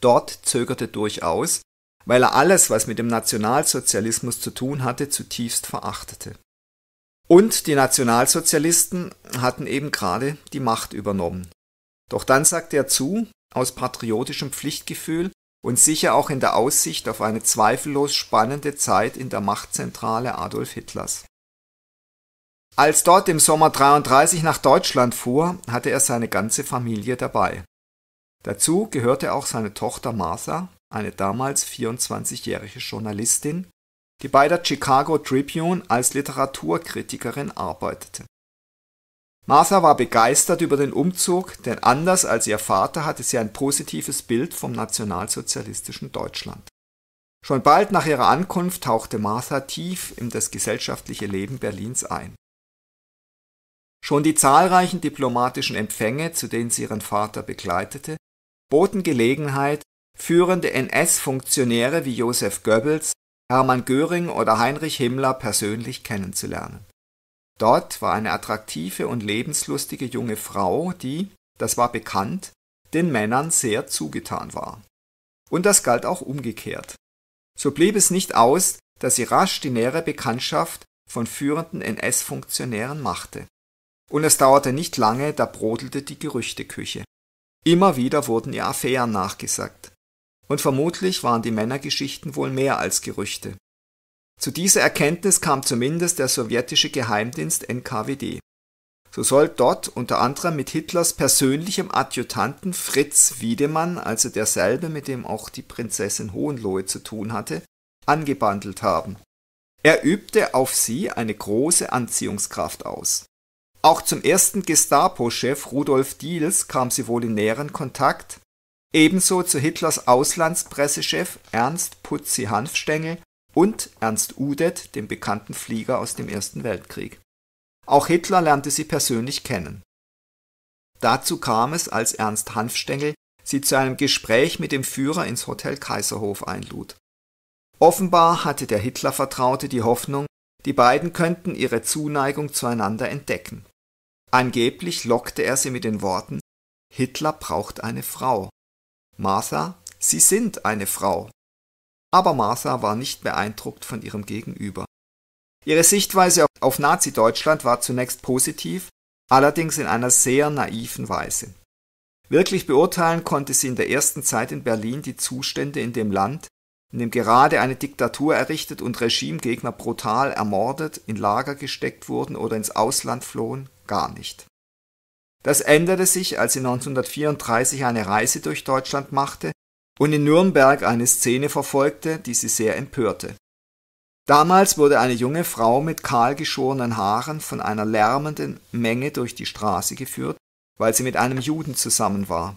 Dort zögerte durchaus, weil er alles, was mit dem Nationalsozialismus zu tun hatte, zutiefst verachtete. Und die Nationalsozialisten hatten eben gerade die Macht übernommen. Doch dann sagte er zu, aus patriotischem Pflichtgefühl und sicher auch in der Aussicht auf eine zweifellos spannende Zeit in der Machtzentrale Adolf Hitlers. Als dort im Sommer 33 nach Deutschland fuhr, hatte er seine ganze Familie dabei. Dazu gehörte auch seine Tochter Martha, eine damals 24-jährige Journalistin, die bei der Chicago Tribune als Literaturkritikerin arbeitete. Martha war begeistert über den Umzug, denn anders als ihr Vater hatte sie ein positives Bild vom nationalsozialistischen Deutschland. Schon bald nach ihrer Ankunft tauchte Martha tief in das gesellschaftliche Leben Berlins ein. Schon die zahlreichen diplomatischen Empfänge, zu denen sie ihren Vater begleitete, boten Gelegenheit, führende NS-Funktionäre wie Josef Goebbels, Hermann Göring oder Heinrich Himmler persönlich kennenzulernen. Dort war eine attraktive und lebenslustige junge Frau, die, das war bekannt, den Männern sehr zugetan war. Und das galt auch umgekehrt. So blieb es nicht aus, dass sie rasch die nähere Bekanntschaft von führenden NS-Funktionären machte. Und es dauerte nicht lange, da brodelte die Gerüchteküche. Immer wieder wurden ihr Affären nachgesagt. Und vermutlich waren die Männergeschichten wohl mehr als Gerüchte. Zu dieser Erkenntnis kam zumindest der sowjetische Geheimdienst NKWD. So soll dort unter anderem mit Hitlers persönlichem Adjutanten Fritz Wiedemann, also derselbe, mit dem auch die Prinzessin Hohenlohe zu tun hatte, angebandelt haben. Er übte auf sie eine große Anziehungskraft aus. Auch zum ersten Gestapo-Chef Rudolf Diels kam sie wohl in näheren Kontakt, ebenso zu Hitlers Auslandspressechef Ernst Putzi Hanfstengel und Ernst Udet, dem bekannten Flieger aus dem Ersten Weltkrieg. Auch Hitler lernte sie persönlich kennen. Dazu kam es, als Ernst Hanfstengel sie zu einem Gespräch mit dem Führer ins Hotel Kaiserhof einlud. Offenbar hatte der Hitler-Vertraute die Hoffnung, die beiden könnten ihre Zuneigung zueinander entdecken. Angeblich lockte er sie mit den Worten Hitler braucht eine Frau. Martha, Sie sind eine Frau. Aber Martha war nicht beeindruckt von ihrem Gegenüber. Ihre Sichtweise auf Nazi-Deutschland war zunächst positiv, allerdings in einer sehr naiven Weise. Wirklich beurteilen konnte sie in der ersten Zeit in Berlin die Zustände in dem Land, in dem gerade eine Diktatur errichtet und Regimegegner brutal ermordet, in Lager gesteckt wurden oder ins Ausland flohen, gar nicht. Das änderte sich, als sie 1934 eine Reise durch Deutschland machte und in Nürnberg eine Szene verfolgte, die sie sehr empörte. Damals wurde eine junge Frau mit kahlgeschorenen Haaren von einer lärmenden Menge durch die Straße geführt, weil sie mit einem Juden zusammen war.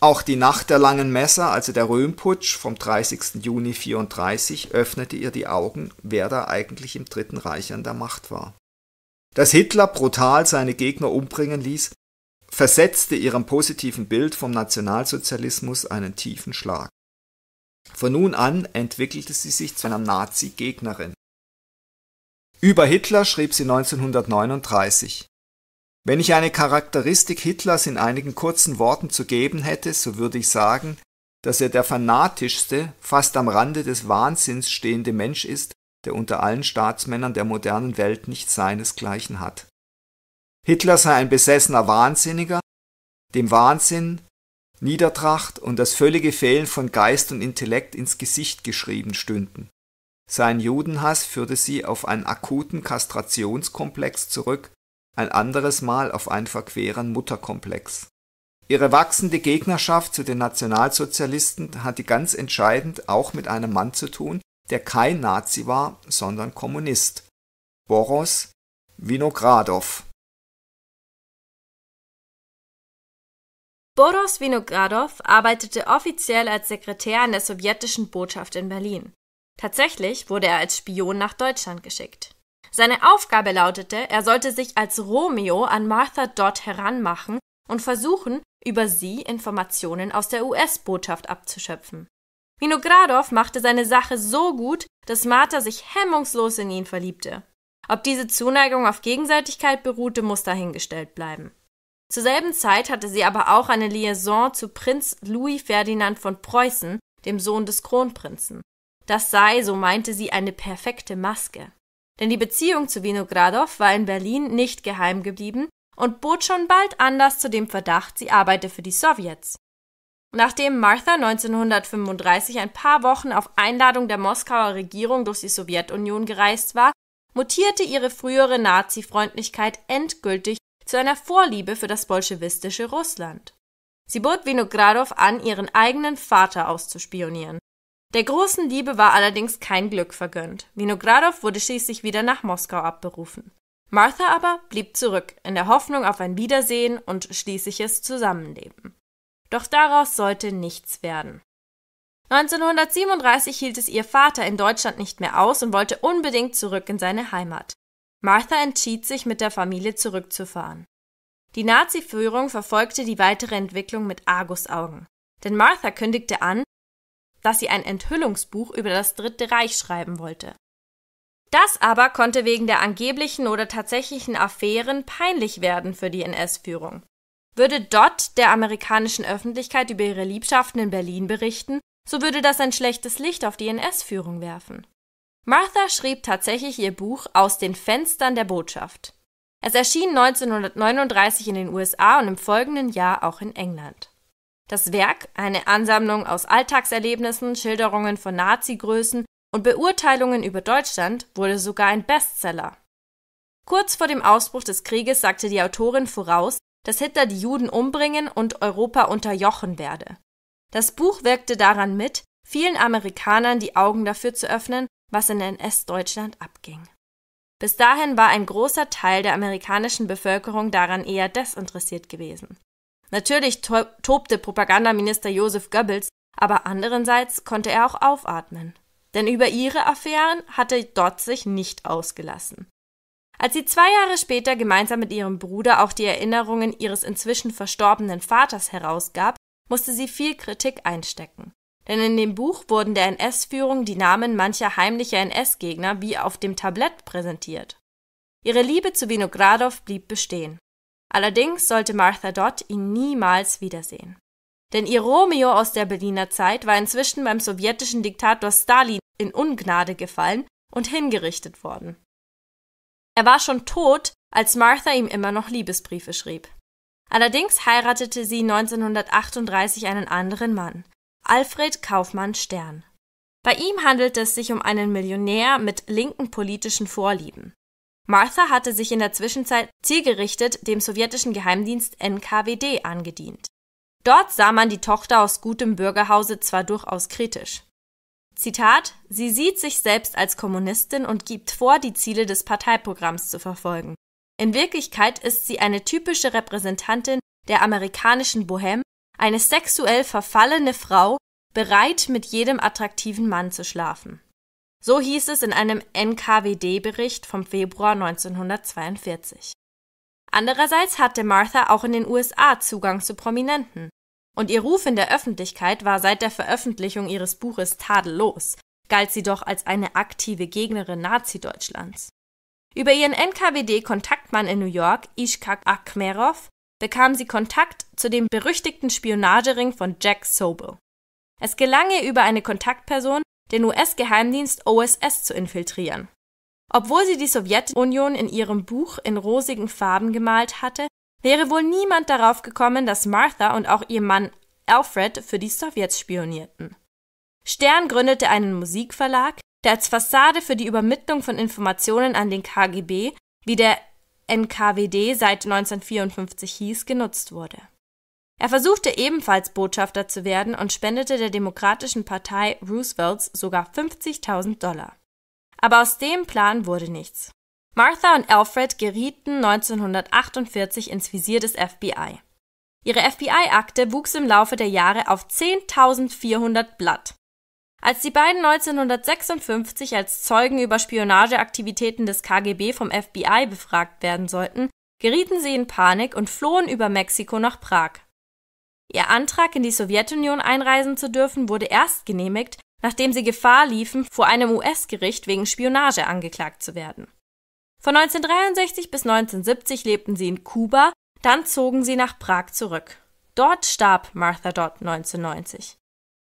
Auch die Nacht der langen Messer, also der Röhmputsch vom 30. Juni 34, öffnete ihr die Augen, wer da eigentlich im Dritten Reich an der Macht war. Dass Hitler brutal seine Gegner umbringen ließ, versetzte ihrem positiven Bild vom Nationalsozialismus einen tiefen Schlag. Von nun an entwickelte sie sich zu einer Nazi-Gegnerin. Über Hitler schrieb sie 1939 Wenn ich eine Charakteristik Hitlers in einigen kurzen Worten zu geben hätte, so würde ich sagen, dass er der fanatischste, fast am Rande des Wahnsinns stehende Mensch ist, der unter allen Staatsmännern der modernen Welt nicht seinesgleichen hat. Hitler sei ein besessener Wahnsinniger, dem Wahnsinn, Niedertracht und das völlige Fehlen von Geist und Intellekt ins Gesicht geschrieben stünden. Sein Judenhass führte sie auf einen akuten Kastrationskomplex zurück, ein anderes Mal auf einen verqueren Mutterkomplex. Ihre wachsende Gegnerschaft zu den Nationalsozialisten hatte ganz entscheidend auch mit einem Mann zu tun, der kein Nazi war, sondern Kommunist. Boros Winogradow. Boros Winogradow arbeitete offiziell als Sekretär an der sowjetischen Botschaft in Berlin. Tatsächlich wurde er als Spion nach Deutschland geschickt. Seine Aufgabe lautete, er sollte sich als Romeo an Martha Dodd heranmachen und versuchen, über sie Informationen aus der US-Botschaft abzuschöpfen. Vinogradov machte seine Sache so gut, dass Martha sich hemmungslos in ihn verliebte. Ob diese Zuneigung auf Gegenseitigkeit beruhte, muss dahingestellt bleiben. Zur selben Zeit hatte sie aber auch eine Liaison zu Prinz Louis Ferdinand von Preußen, dem Sohn des Kronprinzen. Das sei, so meinte sie, eine perfekte Maske. Denn die Beziehung zu Vinogradov war in Berlin nicht geheim geblieben und bot schon bald Anlass zu dem Verdacht, sie arbeite für die Sowjets. Nachdem Martha 1935 ein paar Wochen auf Einladung der Moskauer Regierung durch die Sowjetunion gereist war, mutierte ihre frühere Nazi-Freundlichkeit endgültig zu einer Vorliebe für das bolschewistische Russland. Sie bot Winogradow an, ihren eigenen Vater auszuspionieren. Der großen Liebe war allerdings kein Glück vergönnt. Winogradow wurde schließlich wieder nach Moskau abberufen. Martha aber blieb zurück, in der Hoffnung auf ein Wiedersehen und schließliches Zusammenleben. Doch daraus sollte nichts werden. 1937 hielt es ihr Vater in Deutschland nicht mehr aus und wollte unbedingt zurück in seine Heimat. Martha entschied sich, mit der Familie zurückzufahren. Die Nazi-Führung verfolgte die weitere Entwicklung mit Argusaugen. Denn Martha kündigte an, dass sie ein Enthüllungsbuch über das Dritte Reich schreiben wollte. Das aber konnte wegen der angeblichen oder tatsächlichen Affären peinlich werden für die NS-Führung. Würde Dott der amerikanischen Öffentlichkeit über ihre Liebschaften in Berlin berichten, so würde das ein schlechtes Licht auf die NS-Führung werfen. Martha schrieb tatsächlich ihr Buch Aus den Fenstern der Botschaft. Es erschien 1939 in den USA und im folgenden Jahr auch in England. Das Werk, eine Ansammlung aus Alltagserlebnissen, Schilderungen von Nazi-Größen und Beurteilungen über Deutschland, wurde sogar ein Bestseller. Kurz vor dem Ausbruch des Krieges sagte die Autorin voraus, dass Hitler die Juden umbringen und Europa unterjochen werde. Das Buch wirkte daran mit, vielen Amerikanern die Augen dafür zu öffnen, was in NS-Deutschland abging. Bis dahin war ein großer Teil der amerikanischen Bevölkerung daran eher desinteressiert gewesen. Natürlich tobte Propagandaminister Joseph Goebbels, aber andererseits konnte er auch aufatmen. Denn über ihre Affären hatte Dott sich nicht ausgelassen. Als sie zwei Jahre später gemeinsam mit ihrem Bruder auch die Erinnerungen ihres inzwischen verstorbenen Vaters herausgab, musste sie viel Kritik einstecken. Denn in dem Buch wurden der NS-Führung die Namen mancher heimlicher NS-Gegner wie auf dem Tablett präsentiert. Ihre Liebe zu Vinogradov blieb bestehen. Allerdings sollte Martha Dodd ihn niemals wiedersehen. Denn ihr Romeo aus der Berliner Zeit war inzwischen beim sowjetischen Diktator Stalin in Ungnade gefallen und hingerichtet worden. Er war schon tot, als Martha ihm immer noch Liebesbriefe schrieb. Allerdings heiratete sie 1938 einen anderen Mann, Alfred Kaufmann Stern. Bei ihm handelte es sich um einen Millionär mit linken politischen Vorlieben. Martha hatte sich in der Zwischenzeit zielgerichtet dem sowjetischen Geheimdienst NKWD angedient. Dort sah man die Tochter aus gutem Bürgerhause zwar durchaus kritisch. Zitat: Sie sieht sich selbst als Kommunistin und gibt vor, die Ziele des Parteiprogramms zu verfolgen. In Wirklichkeit ist sie eine typische Repräsentantin der amerikanischen Bohème, eine sexuell verfallene Frau, bereit, mit jedem attraktiven Mann zu schlafen. So hieß es in einem NKWD-Bericht vom Februar 1942. Andererseits hatte Martha auch in den USA Zugang zu Prominenten. Und ihr Ruf in der Öffentlichkeit war seit der Veröffentlichung ihres Buches tadellos, galt sie doch als eine aktive Gegnerin Nazi-Deutschlands. Über ihren NKWD-Kontaktmann in New York, Ishkak Akhmerov, bekam sie Kontakt zu dem berüchtigten Spionagering von Jack Sobel. Es gelang ihr über eine Kontaktperson, den US-Geheimdienst OSS zu infiltrieren. Obwohl sie die Sowjetunion in ihrem Buch in rosigen Farben gemalt hatte, wäre wohl niemand darauf gekommen, dass Martha und auch ihr Mann Alfred für die Sowjets spionierten. Stern gründete einen Musikverlag, der als Fassade für die Übermittlung von Informationen an den KGB, wie der NKWD seit 1954 hieß, genutzt wurde. Er versuchte ebenfalls Botschafter zu werden und spendete der Demokratischen Partei Roosevelts sogar 50.000 Dollar. Aber aus dem Plan wurde nichts. Martha und Alfred gerieten 1948 ins Visier des FBI. Ihre FBI-Akte wuchs im Laufe der Jahre auf 10.400 Blatt. Als die beiden 1956 als Zeugen über Spionageaktivitäten des KGB vom FBI befragt werden sollten, gerieten sie in Panik und flohen über Mexiko nach Prag. Ihr Antrag, in die Sowjetunion einreisen zu dürfen, wurde erst genehmigt, nachdem sie Gefahr liefen, vor einem US-Gericht wegen Spionage angeklagt zu werden. Von 1963 bis 1970 lebten sie in Kuba, dann zogen sie nach Prag zurück. Dort starb Martha Dodd 1990.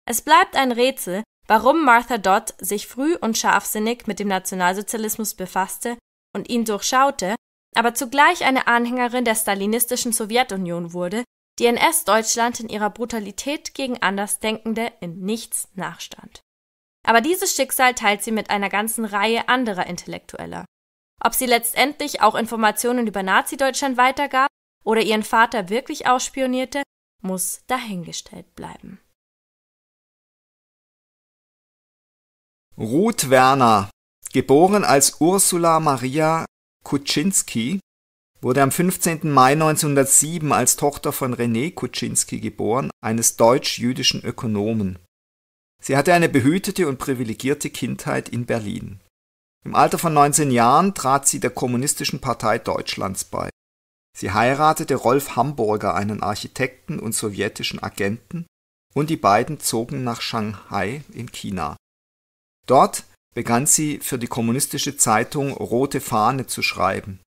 Es bleibt ein Rätsel, warum Martha Dodd sich früh und scharfsinnig mit dem Nationalsozialismus befasste und ihn durchschaute, aber zugleich eine Anhängerin der stalinistischen Sowjetunion wurde, die NS-Deutschland in ihrer Brutalität gegen Andersdenkende in nichts nachstand. Aber dieses Schicksal teilt sie mit einer ganzen Reihe anderer Intellektueller. Ob sie letztendlich auch Informationen über Nazi-Deutschland weitergab oder ihren Vater wirklich ausspionierte, muss dahingestellt bleiben. Ruth Werner, geboren als Ursula Maria Kuczynski, wurde am 15. Mai 1907 als Tochter von René Kuczynski geboren, eines deutsch-jüdischen Ökonomen. Sie hatte eine behütete und privilegierte Kindheit in Berlin. Im Alter von 19 Jahren trat sie der Kommunistischen Partei Deutschlands bei. Sie heiratete Rolf Hamburger, einen Architekten und sowjetischen Agenten, und die beiden zogen nach Shanghai in China. Dort begann sie für die kommunistische Zeitung Rote Fahne zu schreiben.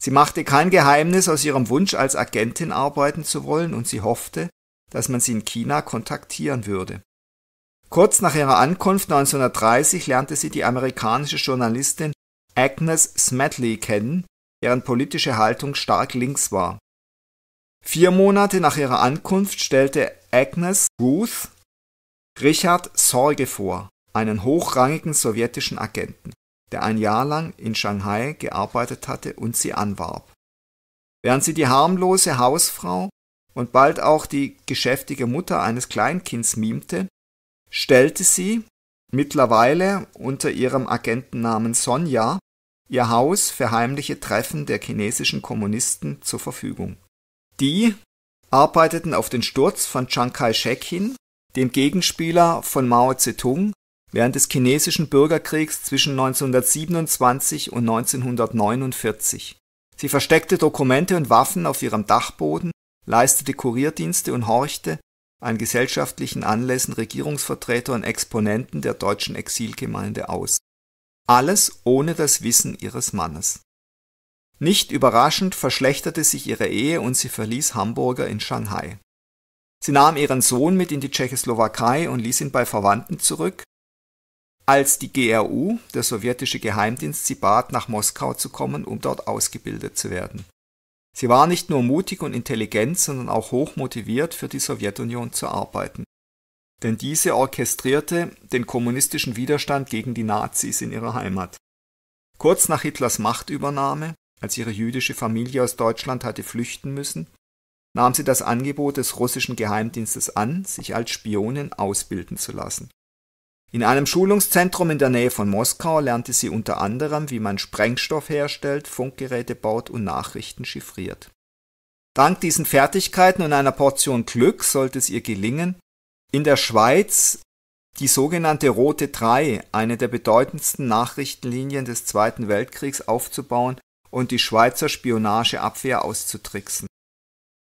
Sie machte kein Geheimnis aus ihrem Wunsch, als Agentin arbeiten zu wollen, und sie hoffte, dass man sie in China kontaktieren würde. Kurz nach ihrer Ankunft 1930 lernte sie die amerikanische Journalistin Agnes Smedley kennen, deren politische Haltung stark links war. Vier Monate nach ihrer Ankunft stellte Agnes Ruth Richard Sorge vor, einen hochrangigen sowjetischen Agenten der ein Jahr lang in Shanghai gearbeitet hatte und sie anwarb. Während sie die harmlose Hausfrau und bald auch die geschäftige Mutter eines Kleinkinds mimte, stellte sie mittlerweile unter ihrem Agentennamen Sonja ihr Haus für heimliche Treffen der chinesischen Kommunisten zur Verfügung. Die arbeiteten auf den Sturz von Chiang Kai-shek hin, dem Gegenspieler von Mao Zedong während des chinesischen Bürgerkriegs zwischen 1927 und 1949. Sie versteckte Dokumente und Waffen auf ihrem Dachboden, leistete Kurierdienste und horchte an gesellschaftlichen Anlässen Regierungsvertreter und Exponenten der deutschen Exilgemeinde aus. Alles ohne das Wissen ihres Mannes. Nicht überraschend verschlechterte sich ihre Ehe und sie verließ Hamburger in Shanghai. Sie nahm ihren Sohn mit in die Tschechoslowakei und ließ ihn bei Verwandten zurück, als die GRU, der sowjetische Geheimdienst, sie bat, nach Moskau zu kommen, um dort ausgebildet zu werden. Sie war nicht nur mutig und intelligent, sondern auch hoch motiviert, für die Sowjetunion zu arbeiten. Denn diese orchestrierte den kommunistischen Widerstand gegen die Nazis in ihrer Heimat. Kurz nach Hitlers Machtübernahme, als ihre jüdische Familie aus Deutschland hatte flüchten müssen, nahm sie das Angebot des russischen Geheimdienstes an, sich als Spionin ausbilden zu lassen. In einem Schulungszentrum in der Nähe von Moskau lernte sie unter anderem, wie man Sprengstoff herstellt, Funkgeräte baut und Nachrichten chiffriert. Dank diesen Fertigkeiten und einer Portion Glück sollte es ihr gelingen, in der Schweiz die sogenannte Rote Drei, eine der bedeutendsten Nachrichtenlinien des Zweiten Weltkriegs, aufzubauen und die Schweizer Spionageabwehr auszutricksen.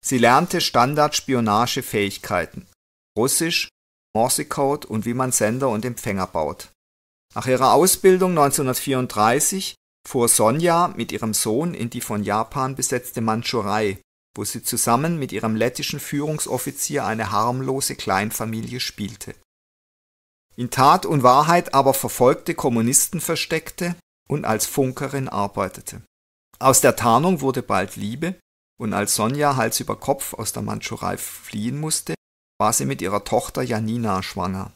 Sie lernte Standardspionagefähigkeiten, Russisch, Morsecode und wie man Sender und Empfänger baut. Nach ihrer Ausbildung 1934 fuhr Sonja mit ihrem Sohn in die von Japan besetzte Mandschurei, wo sie zusammen mit ihrem lettischen Führungsoffizier eine harmlose Kleinfamilie spielte. In Tat und Wahrheit aber verfolgte Kommunisten versteckte und als Funkerin arbeitete. Aus der Tarnung wurde bald Liebe, und als Sonja Hals über Kopf aus der Mandschurei fliehen musste, war sie mit ihrer Tochter Janina schwanger.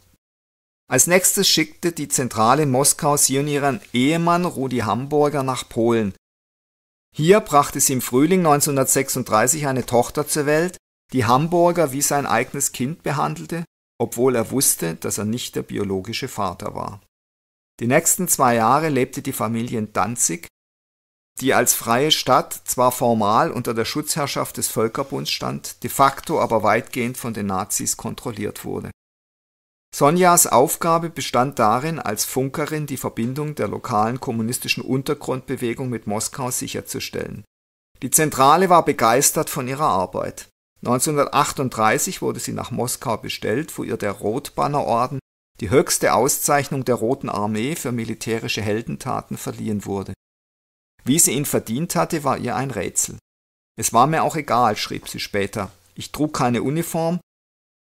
Als nächstes schickte die Zentrale Moskau sie und ihren Ehemann Rudi Hamburger nach Polen. Hier brachte sie im Frühling 1936 eine Tochter zur Welt, die Hamburger wie sein eigenes Kind behandelte, obwohl er wusste, dass er nicht der biologische Vater war. Die nächsten zwei Jahre lebte die Familie in Danzig, die als freie Stadt zwar formal unter der Schutzherrschaft des Völkerbunds stand, de facto aber weitgehend von den Nazis kontrolliert wurde. Sonjas Aufgabe bestand darin, als Funkerin die Verbindung der lokalen kommunistischen Untergrundbewegung mit Moskau sicherzustellen. Die Zentrale war begeistert von ihrer Arbeit. 1938 wurde sie nach Moskau bestellt, wo ihr der Rotbannerorden, die höchste Auszeichnung der Roten Armee für militärische Heldentaten, verliehen wurde wie sie ihn verdient hatte, war ihr ein Rätsel. Es war mir auch egal, schrieb sie später. Ich trug keine Uniform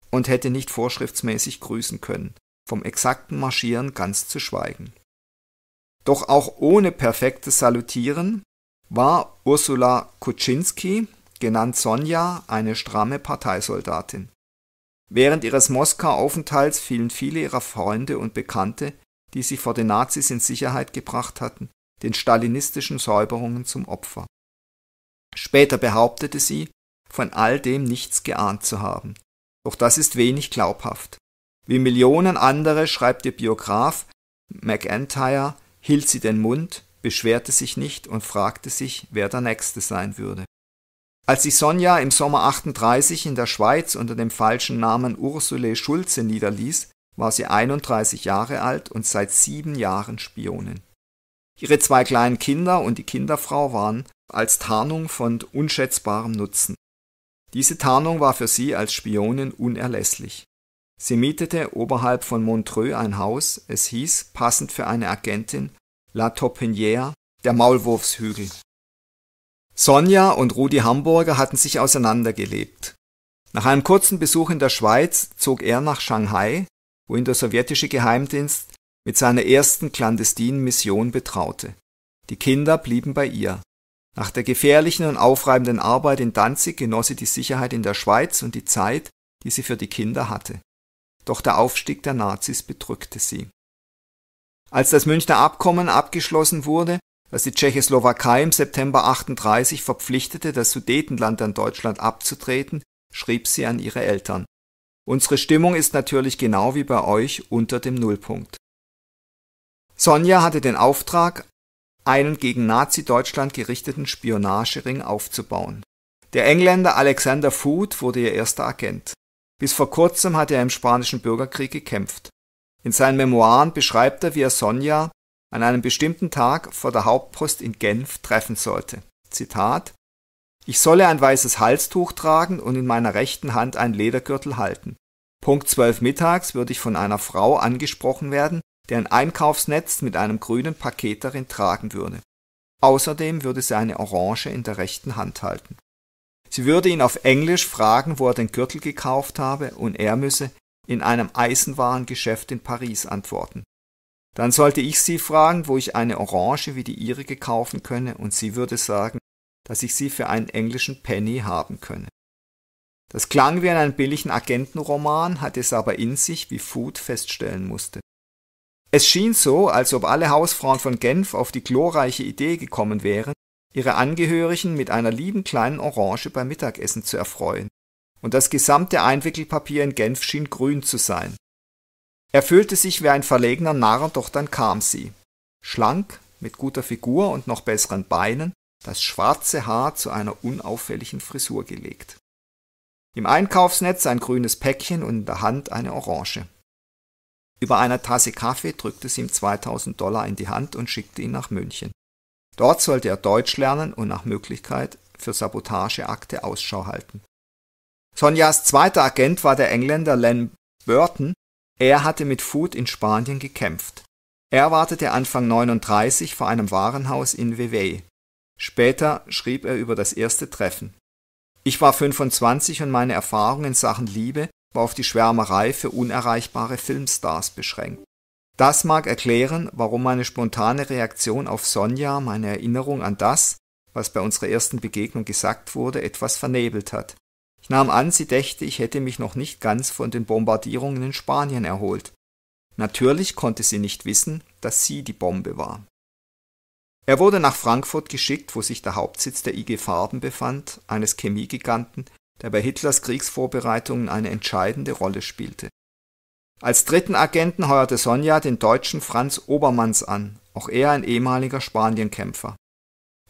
und hätte nicht vorschriftsmäßig grüßen können, vom exakten Marschieren ganz zu schweigen. Doch auch ohne perfektes Salutieren war Ursula Kuczynski, genannt Sonja, eine stramme Parteisoldatin. Während ihres Moskau-Aufenthalts fielen viele ihrer Freunde und Bekannte, die sie vor den Nazis in Sicherheit gebracht hatten, den stalinistischen Säuberungen zum Opfer. Später behauptete sie, von all dem nichts geahnt zu haben. Doch das ist wenig glaubhaft. Wie Millionen andere, schreibt ihr Biograf McIntyre, hielt sie den Mund, beschwerte sich nicht und fragte sich, wer der Nächste sein würde. Als sich Sonja im Sommer 38 in der Schweiz unter dem falschen Namen Ursule Schulze niederließ, war sie 31 Jahre alt und seit sieben Jahren Spionin. Ihre zwei kleinen Kinder und die Kinderfrau waren als Tarnung von unschätzbarem Nutzen. Diese Tarnung war für sie als Spionin unerlässlich. Sie mietete oberhalb von Montreux ein Haus, es hieß, passend für eine Agentin, La Taupinière, der Maulwurfshügel. Sonja und Rudi Hamburger hatten sich auseinandergelebt. Nach einem kurzen Besuch in der Schweiz zog er nach Shanghai, wo ihn der sowjetische Geheimdienst mit seiner ersten clandestinen Mission betraute. Die Kinder blieben bei ihr. Nach der gefährlichen und aufreibenden Arbeit in Danzig genoss sie die Sicherheit in der Schweiz und die Zeit, die sie für die Kinder hatte. Doch der Aufstieg der Nazis bedrückte sie. Als das Münchner Abkommen abgeschlossen wurde, das die Tschechoslowakei im September 38 verpflichtete, das Sudetenland an Deutschland abzutreten, schrieb sie an ihre Eltern. Unsere Stimmung ist natürlich genau wie bei euch unter dem Nullpunkt. Sonja hatte den Auftrag, einen gegen Nazi-Deutschland gerichteten Spionagering aufzubauen. Der Engländer Alexander Food wurde ihr erster Agent. Bis vor kurzem hatte er im Spanischen Bürgerkrieg gekämpft. In seinen Memoiren beschreibt er, wie er Sonja an einem bestimmten Tag vor der Hauptpost in Genf treffen sollte. Zitat Ich solle ein weißes Halstuch tragen und in meiner rechten Hand einen Ledergürtel halten. Punkt 12 mittags würde ich von einer Frau angesprochen werden, der ein Einkaufsnetz mit einem grünen Paket darin tragen würde. Außerdem würde sie eine Orange in der rechten Hand halten. Sie würde ihn auf Englisch fragen, wo er den Gürtel gekauft habe, und er müsse in einem Eisenwarengeschäft in Paris antworten. Dann sollte ich sie fragen, wo ich eine Orange wie die ihrige kaufen könne, und sie würde sagen, dass ich sie für einen englischen Penny haben könne. Das klang wie in einem billigen Agentenroman, hatte es aber in sich, wie Food feststellen musste. Es schien so, als ob alle Hausfrauen von Genf auf die glorreiche Idee gekommen wären, ihre Angehörigen mit einer lieben kleinen Orange beim Mittagessen zu erfreuen, und das gesamte Einwickelpapier in Genf schien grün zu sein. Er fühlte sich wie ein verlegener Narr, doch dann kam sie. Schlank, mit guter Figur und noch besseren Beinen, das schwarze Haar zu einer unauffälligen Frisur gelegt. Im Einkaufsnetz ein grünes Päckchen und in der Hand eine Orange. Über einer Tasse Kaffee drückte sie ihm 2000 Dollar in die Hand und schickte ihn nach München. Dort sollte er Deutsch lernen und nach Möglichkeit für Sabotageakte Ausschau halten. Sonjas zweiter Agent war der Engländer Len Burton. Er hatte mit Food in Spanien gekämpft. Er wartete Anfang 39 vor einem Warenhaus in Vevey. Später schrieb er über das erste Treffen. Ich war 25 und meine Erfahrung in Sachen Liebe war auf die Schwärmerei für unerreichbare Filmstars beschränkt. Das mag erklären, warum meine spontane Reaktion auf Sonja meine Erinnerung an das, was bei unserer ersten Begegnung gesagt wurde, etwas vernebelt hat. Ich nahm an, sie dächte, ich hätte mich noch nicht ganz von den Bombardierungen in Spanien erholt. Natürlich konnte sie nicht wissen, dass sie die Bombe war. Er wurde nach Frankfurt geschickt, wo sich der Hauptsitz der IG Farben befand, eines Chemiegiganten, der bei Hitlers Kriegsvorbereitungen eine entscheidende Rolle spielte. Als dritten Agenten heuerte Sonja den Deutschen Franz Obermanns an, auch er ein ehemaliger Spanienkämpfer.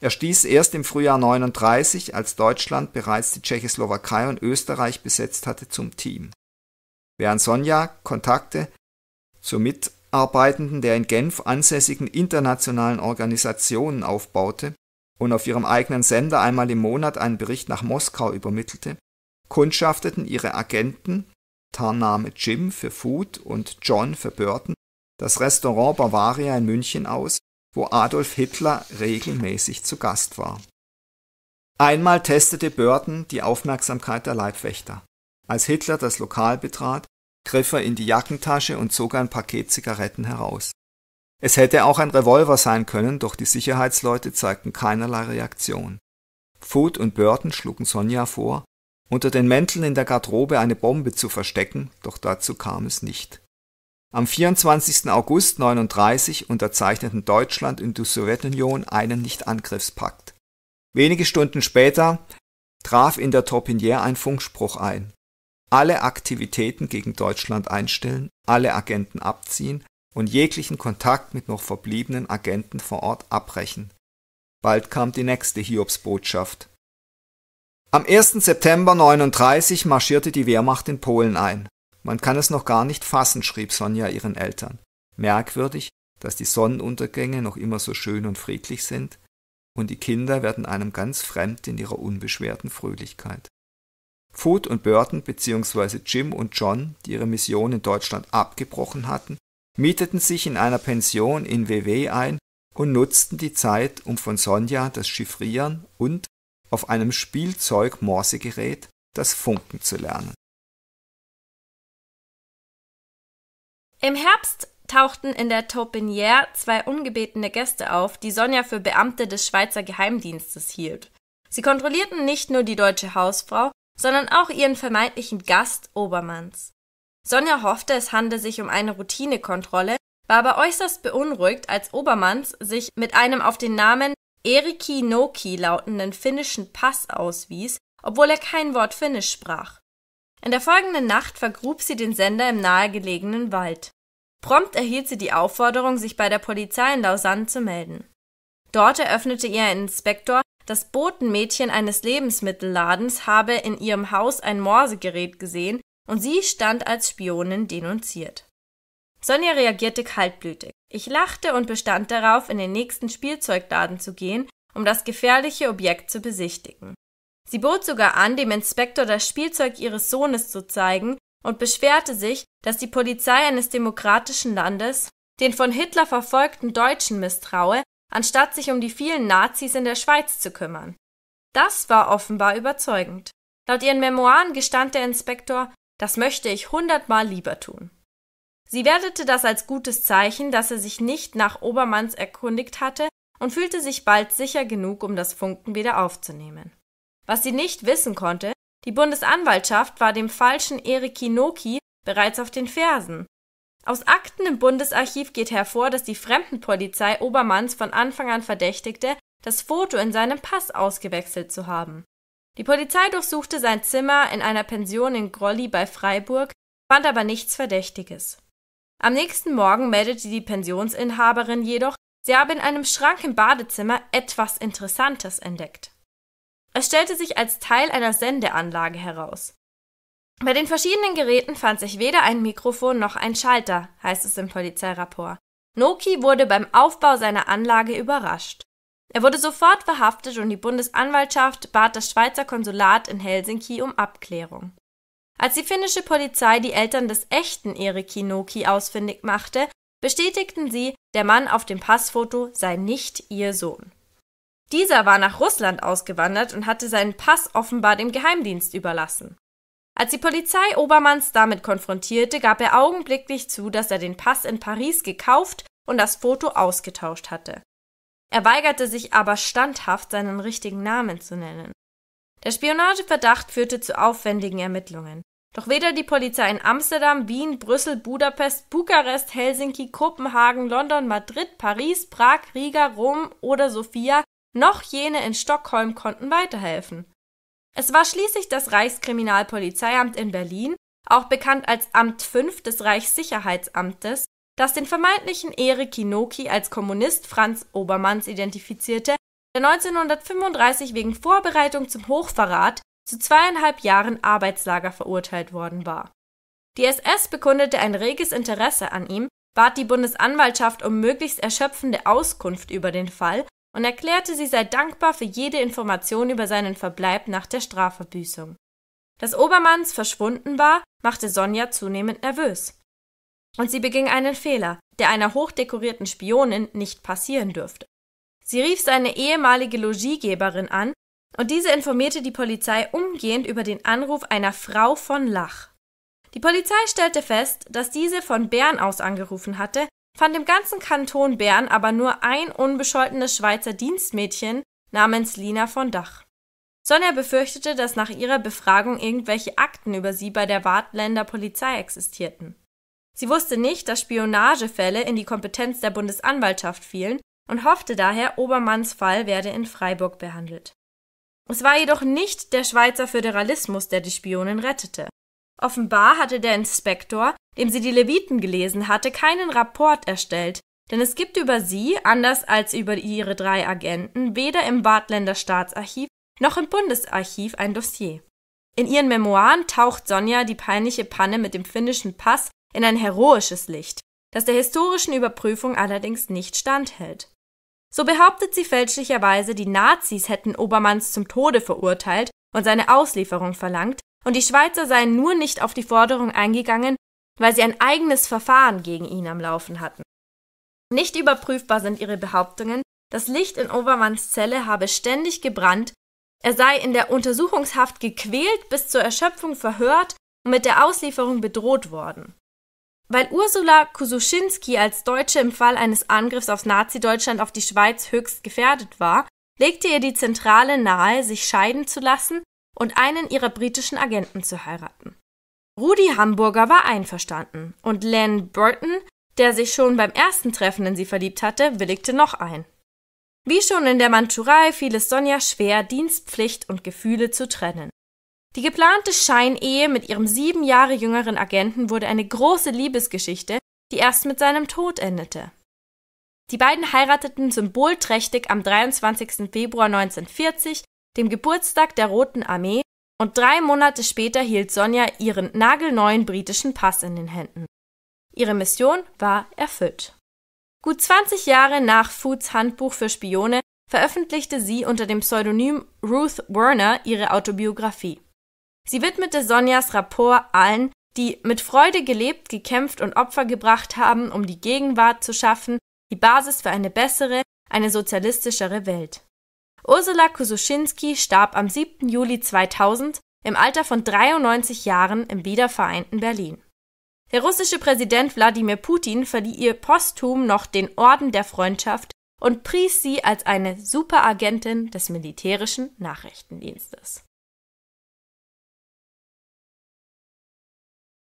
Er stieß erst im Frühjahr 39, als Deutschland bereits die Tschechoslowakei und Österreich besetzt hatte, zum Team. Während Sonja Kontakte Mit Mitarbeitenden der in Genf ansässigen internationalen Organisationen aufbaute und auf ihrem eigenen Sender einmal im Monat einen Bericht nach Moskau übermittelte, kundschafteten ihre Agenten Tarnname Jim für Food und John für Burton das Restaurant Bavaria in München aus, wo Adolf Hitler regelmäßig zu Gast war. Einmal testete Burton die Aufmerksamkeit der Leibwächter. Als Hitler das Lokal betrat, griff er in die Jackentasche und zog ein Paket Zigaretten heraus. Es hätte auch ein Revolver sein können, doch die Sicherheitsleute zeigten keinerlei Reaktion. Food und Burton schlugen Sonja vor, unter den Mänteln in der Garderobe eine Bombe zu verstecken, doch dazu kam es nicht. Am 24. August 1939 unterzeichneten Deutschland und die Sowjetunion einen Nichtangriffspakt. Wenige Stunden später traf in der Torpinière ein Funkspruch ein alle Aktivitäten gegen Deutschland einstellen, alle Agenten abziehen und jeglichen Kontakt mit noch verbliebenen Agenten vor Ort abbrechen. Bald kam die nächste Hiobsbotschaft. Am 1. September 39 marschierte die Wehrmacht in Polen ein. Man kann es noch gar nicht fassen, schrieb Sonja ihren Eltern. Merkwürdig, dass die Sonnenuntergänge noch immer so schön und friedlich sind, und die Kinder werden einem ganz fremd in ihrer unbeschwerten Fröhlichkeit. Food und Burton bzw. Jim und John, die ihre Mission in Deutschland abgebrochen hatten, mieteten sich in einer Pension in WW ein und nutzten die Zeit, um von Sonja das Chiffrieren und auf einem Spielzeug-Morsegerät das Funken zu lernen. Im Herbst tauchten in der Taupinière zwei ungebetene Gäste auf, die Sonja für Beamte des Schweizer Geheimdienstes hielt. Sie kontrollierten nicht nur die deutsche Hausfrau, sondern auch ihren vermeintlichen Gast Obermanns. Sonja hoffte, es handle sich um eine Routinekontrolle, war aber äußerst beunruhigt, als Obermanns sich mit einem auf den Namen Eriki Noki lautenden finnischen Pass auswies, obwohl er kein Wort Finnisch sprach. In der folgenden Nacht vergrub sie den Sender im nahegelegenen Wald. Prompt erhielt sie die Aufforderung, sich bei der Polizei in Lausanne zu melden. Dort eröffnete ihr ein Inspektor, das Botenmädchen eines Lebensmittelladens habe in ihrem Haus ein Morsegerät gesehen und sie stand als Spionin denunziert. Sonja reagierte kaltblütig. Ich lachte und bestand darauf, in den nächsten Spielzeugladen zu gehen, um das gefährliche Objekt zu besichtigen. Sie bot sogar an, dem Inspektor das Spielzeug ihres Sohnes zu zeigen und beschwerte sich, dass die Polizei eines demokratischen Landes den von Hitler verfolgten Deutschen misstraue, anstatt sich um die vielen Nazis in der Schweiz zu kümmern. Das war offenbar überzeugend. Laut ihren Memoiren gestand der Inspektor, das möchte ich hundertmal lieber tun. Sie wertete das als gutes Zeichen, dass er sich nicht nach Obermanns erkundigt hatte und fühlte sich bald sicher genug, um das Funken wieder aufzunehmen. Was sie nicht wissen konnte, die Bundesanwaltschaft war dem falschen Erik Kinoki bereits auf den Fersen. Aus Akten im Bundesarchiv geht hervor, dass die Fremdenpolizei Obermanns von Anfang an verdächtigte, das Foto in seinem Pass ausgewechselt zu haben. Die Polizei durchsuchte sein Zimmer in einer Pension in Grolli bei Freiburg, fand aber nichts Verdächtiges. Am nächsten Morgen meldete die Pensionsinhaberin jedoch, sie habe in einem Schrank im Badezimmer etwas Interessantes entdeckt. Es stellte sich als Teil einer Sendeanlage heraus. Bei den verschiedenen Geräten fand sich weder ein Mikrofon noch ein Schalter, heißt es im Polizeirapport. Noki wurde beim Aufbau seiner Anlage überrascht. Er wurde sofort verhaftet und die Bundesanwaltschaft bat das Schweizer Konsulat in Helsinki um Abklärung. Als die finnische Polizei die Eltern des echten Eriki Noki ausfindig machte, bestätigten sie, der Mann auf dem Passfoto sei nicht ihr Sohn. Dieser war nach Russland ausgewandert und hatte seinen Pass offenbar dem Geheimdienst überlassen. Als die Polizei Obermanns damit konfrontierte, gab er augenblicklich zu, dass er den Pass in Paris gekauft und das Foto ausgetauscht hatte. Er weigerte sich aber standhaft, seinen richtigen Namen zu nennen. Der Spionageverdacht führte zu aufwendigen Ermittlungen. Doch weder die Polizei in Amsterdam, Wien, Brüssel, Budapest, Bukarest, Helsinki, Kopenhagen, London, Madrid, Paris, Prag, Riga, Rom oder Sofia noch jene in Stockholm konnten weiterhelfen. Es war schließlich das Reichskriminalpolizeiamt in Berlin, auch bekannt als Amt 5 des Reichssicherheitsamtes, das den vermeintlichen Erik Kinoki als Kommunist Franz Obermanns identifizierte, der 1935 wegen Vorbereitung zum Hochverrat zu zweieinhalb Jahren Arbeitslager verurteilt worden war. Die SS bekundete ein reges Interesse an ihm, bat die Bundesanwaltschaft um möglichst erschöpfende Auskunft über den Fall und erklärte, sie sei dankbar für jede Information über seinen Verbleib nach der Strafverbüßung. Dass Obermanns verschwunden war, machte Sonja zunehmend nervös. Und sie beging einen Fehler, der einer hochdekorierten Spionin nicht passieren dürfte. Sie rief seine ehemalige Logiegeberin an, und diese informierte die Polizei umgehend über den Anruf einer Frau von Lach. Die Polizei stellte fest, dass diese von Bern aus angerufen hatte, fand im ganzen Kanton Bern aber nur ein unbescholtenes Schweizer Dienstmädchen namens Lina von Dach. Sonja befürchtete, dass nach ihrer Befragung irgendwelche Akten über sie bei der Wartländer Polizei existierten. Sie wusste nicht, dass Spionagefälle in die Kompetenz der Bundesanwaltschaft fielen und hoffte daher, Obermanns Fall werde in Freiburg behandelt. Es war jedoch nicht der Schweizer Föderalismus, der die Spionin rettete. Offenbar hatte der Inspektor, dem sie die Leviten gelesen hatte, keinen Rapport erstellt, denn es gibt über sie, anders als über ihre drei Agenten, weder im Badländer Staatsarchiv noch im Bundesarchiv ein Dossier. In ihren Memoiren taucht Sonja die peinliche Panne mit dem finnischen Pass in ein heroisches Licht, das der historischen Überprüfung allerdings nicht standhält. So behauptet sie fälschlicherweise, die Nazis hätten Obermanns zum Tode verurteilt und seine Auslieferung verlangt, und die Schweizer seien nur nicht auf die Forderung eingegangen, weil sie ein eigenes Verfahren gegen ihn am Laufen hatten. Nicht überprüfbar sind ihre Behauptungen, das Licht in Obermanns Zelle habe ständig gebrannt, er sei in der Untersuchungshaft gequält bis zur Erschöpfung verhört und mit der Auslieferung bedroht worden. Weil Ursula Kususchinski als Deutsche im Fall eines Angriffs auf Nazi-Deutschland auf die Schweiz höchst gefährdet war, legte ihr die Zentrale nahe, sich scheiden zu lassen und einen ihrer britischen Agenten zu heiraten. Rudi Hamburger war einverstanden und Len Burton, der sich schon beim ersten Treffen in sie verliebt hatte, willigte noch ein. Wie schon in der Mandschurei fiel es Sonja schwer, Dienstpflicht und Gefühle zu trennen. Die geplante Scheinehe mit ihrem sieben Jahre jüngeren Agenten wurde eine große Liebesgeschichte, die erst mit seinem Tod endete. Die beiden heirateten symbolträchtig am 23. Februar 1940, dem Geburtstag der Roten Armee, und drei Monate später hielt Sonja ihren nagelneuen britischen Pass in den Händen. Ihre Mission war erfüllt. Gut 20 Jahre nach Foods Handbuch für Spione veröffentlichte sie unter dem Pseudonym Ruth Werner ihre Autobiografie. Sie widmete Sonjas Rapport allen, die mit Freude gelebt, gekämpft und Opfer gebracht haben, um die Gegenwart zu schaffen, die Basis für eine bessere, eine sozialistischere Welt. Ursula Kususchinski starb am 7. Juli 2000 im Alter von 93 Jahren im wiedervereinten Berlin. Der russische Präsident Wladimir Putin verlieh ihr posthum noch den Orden der Freundschaft und pries sie als eine Superagentin des militärischen Nachrichtendienstes.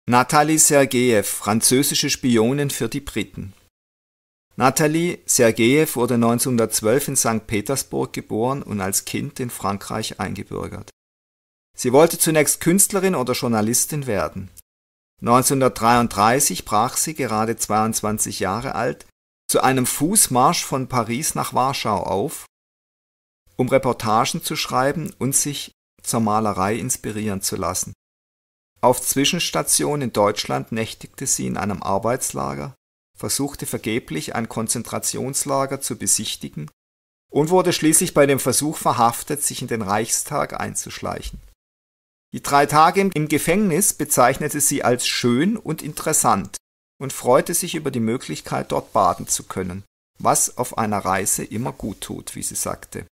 Nathalie Sergejew, französische Spionin für die Briten. Nathalie Sergejew wurde 1912 in St. Petersburg geboren und als Kind in Frankreich eingebürgert. Sie wollte zunächst Künstlerin oder Journalistin werden. 1933 brach sie, gerade 22 Jahre alt, zu einem Fußmarsch von Paris nach Warschau auf, um Reportagen zu schreiben und sich zur Malerei inspirieren zu lassen. Auf Zwischenstation in Deutschland nächtigte sie in einem Arbeitslager, versuchte vergeblich ein Konzentrationslager zu besichtigen und wurde schließlich bei dem Versuch verhaftet, sich in den Reichstag einzuschleichen. Die drei Tage im Gefängnis bezeichnete sie als schön und interessant und freute sich über die Möglichkeit, dort baden zu können, was auf einer Reise immer gut tut, wie sie sagte.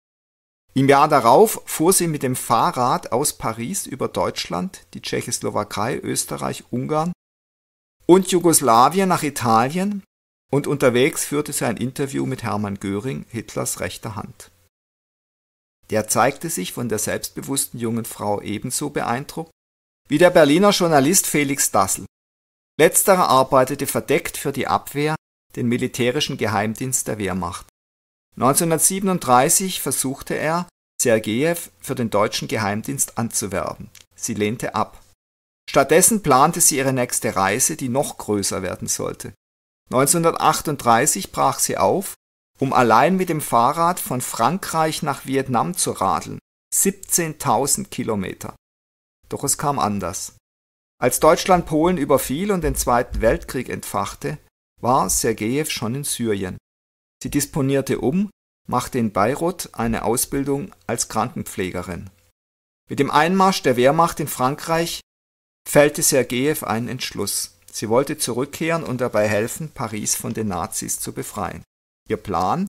Im Jahr darauf fuhr sie mit dem Fahrrad aus Paris über Deutschland, die Tschechoslowakei, Österreich, Ungarn und Jugoslawien nach Italien und unterwegs führte sie ein Interview mit Hermann Göring, Hitlers rechter Hand. Der zeigte sich von der selbstbewussten jungen Frau ebenso beeindruckt wie der Berliner Journalist Felix Dassel. Letzterer arbeitete verdeckt für die Abwehr, den militärischen Geheimdienst der Wehrmacht. 1937 versuchte er, Sergejew für den deutschen Geheimdienst anzuwerben. Sie lehnte ab. Stattdessen plante sie ihre nächste Reise, die noch größer werden sollte. 1938 brach sie auf, um allein mit dem Fahrrad von Frankreich nach Vietnam zu radeln. 17.000 Kilometer. Doch es kam anders. Als Deutschland Polen überfiel und den Zweiten Weltkrieg entfachte, war Sergejew schon in Syrien. Sie disponierte um, machte in Beirut eine Ausbildung als Krankenpflegerin. Mit dem Einmarsch der Wehrmacht in Frankreich fällte Sergejew einen Entschluss. Sie wollte zurückkehren und dabei helfen, Paris von den Nazis zu befreien. Ihr Plan?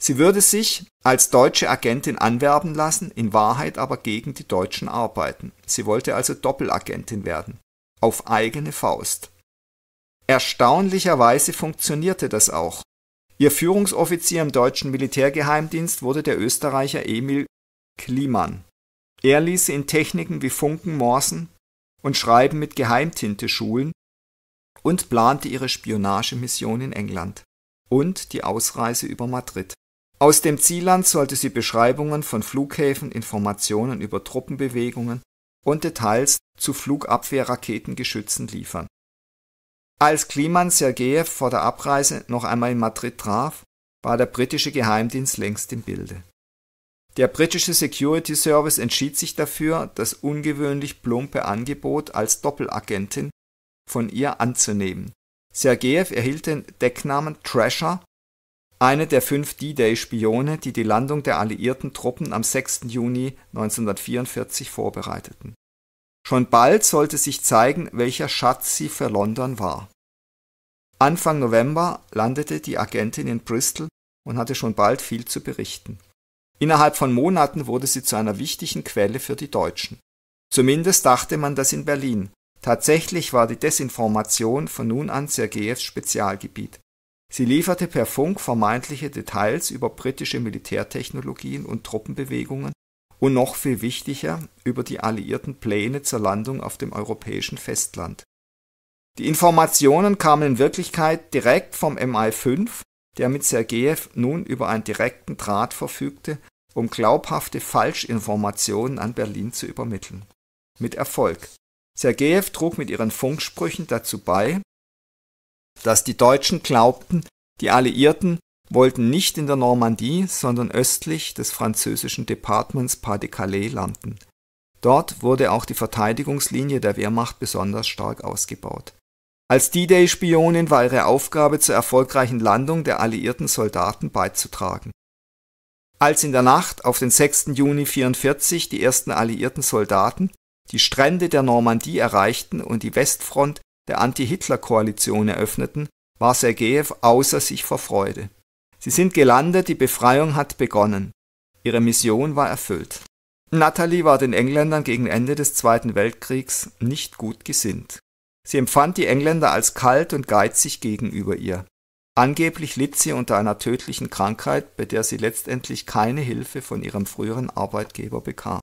Sie würde sich als deutsche Agentin anwerben lassen, in Wahrheit aber gegen die Deutschen arbeiten. Sie wollte also Doppelagentin werden. Auf eigene Faust. Erstaunlicherweise funktionierte das auch. Ihr Führungsoffizier im deutschen Militärgeheimdienst wurde der Österreicher Emil Kliemann. Er ließ sie in Techniken wie Funken, Morsen und Schreiben mit Geheimtinte schulen und plante ihre Spionagemission in England und die Ausreise über Madrid. Aus dem Zielland sollte sie Beschreibungen von Flughäfen, Informationen über Truppenbewegungen und Details zu Flugabwehrraketengeschützen liefern als Kliman Sergejew vor der Abreise noch einmal in Madrid traf, war der britische Geheimdienst längst im Bilde. Der britische Security Service entschied sich dafür, das ungewöhnlich plumpe Angebot als Doppelagentin von ihr anzunehmen. Sergejew erhielt den Decknamen Treasure, eine der fünf D-Day-Spione, die die Landung der alliierten Truppen am 6. Juni 1944 vorbereiteten Schon bald sollte sich zeigen, welcher Schatz sie für London war. Anfang November landete die Agentin in Bristol und hatte schon bald viel zu berichten. Innerhalb von Monaten wurde sie zu einer wichtigen Quelle für die Deutschen. Zumindest dachte man das in Berlin. Tatsächlich war die Desinformation von nun an Sergejews Spezialgebiet. Sie lieferte per Funk vermeintliche Details über britische Militärtechnologien und Truppenbewegungen und noch viel wichtiger über die alliierten Pläne zur Landung auf dem europäischen Festland. Die Informationen kamen in Wirklichkeit direkt vom MI5, der mit Sergejew nun über einen direkten Draht verfügte, um glaubhafte Falschinformationen an Berlin zu übermitteln. Mit Erfolg. Sergejew trug mit ihren Funksprüchen dazu bei, dass die Deutschen glaubten, die Alliierten wollten nicht in der Normandie, sondern östlich des französischen Departements Pas-de-Calais landen. Dort wurde auch die Verteidigungslinie der Wehrmacht besonders stark ausgebaut. Als D-Day-Spionin war ihre Aufgabe zur erfolgreichen Landung der alliierten Soldaten beizutragen. Als in der Nacht auf den 6. Juni 1944 die ersten alliierten Soldaten die Strände der Normandie erreichten und die Westfront der Anti-Hitler-Koalition eröffneten, war Sergejew außer sich vor Freude Sie sind gelandet, die Befreiung hat begonnen. Ihre Mission war erfüllt. Natalie war den Engländern gegen Ende des Zweiten Weltkriegs nicht gut gesinnt Sie empfand die Engländer als kalt und geizig gegenüber ihr. Angeblich litt sie unter einer tödlichen Krankheit, bei der sie letztendlich keine Hilfe von ihrem früheren Arbeitgeber bekam.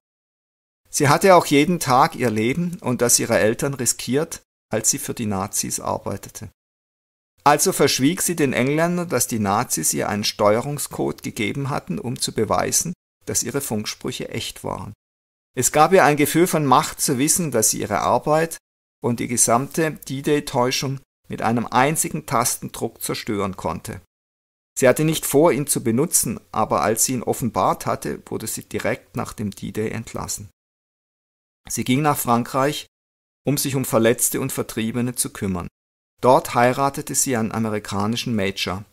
Sie hatte auch jeden Tag ihr Leben und das ihrer Eltern riskiert, als sie für die Nazis arbeitete. Also verschwieg sie den Engländern, dass die Nazis ihr einen Steuerungscode gegeben hatten, um zu beweisen, dass ihre Funksprüche echt waren. Es gab ihr ein Gefühl von Macht zu wissen, dass sie ihre Arbeit und die gesamte D-Day-Täuschung mit einem einzigen Tastendruck zerstören konnte. Sie hatte nicht vor, ihn zu benutzen, aber als sie ihn offenbart hatte, wurde sie direkt nach dem D-Day entlassen. Sie ging nach Frankreich, um sich um Verletzte und Vertriebene zu kümmern. Dort heiratete sie einen amerikanischen Major.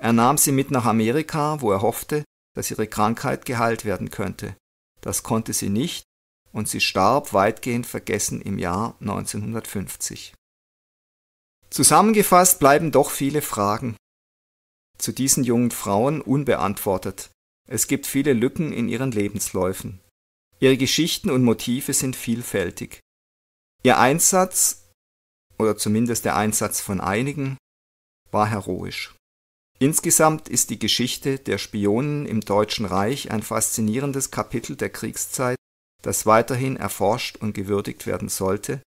Er nahm sie mit nach Amerika, wo er hoffte, dass ihre Krankheit geheilt werden könnte. Das konnte sie nicht und sie starb weitgehend vergessen im Jahr 1950. Zusammengefasst bleiben doch viele Fragen zu diesen jungen Frauen unbeantwortet. Es gibt viele Lücken in ihren Lebensläufen. Ihre Geschichten und Motive sind vielfältig. Ihr Einsatz, oder zumindest der Einsatz von einigen, war heroisch. Insgesamt ist die Geschichte der Spionen im Deutschen Reich ein faszinierendes Kapitel der Kriegszeit, das weiterhin erforscht und gewürdigt werden sollte,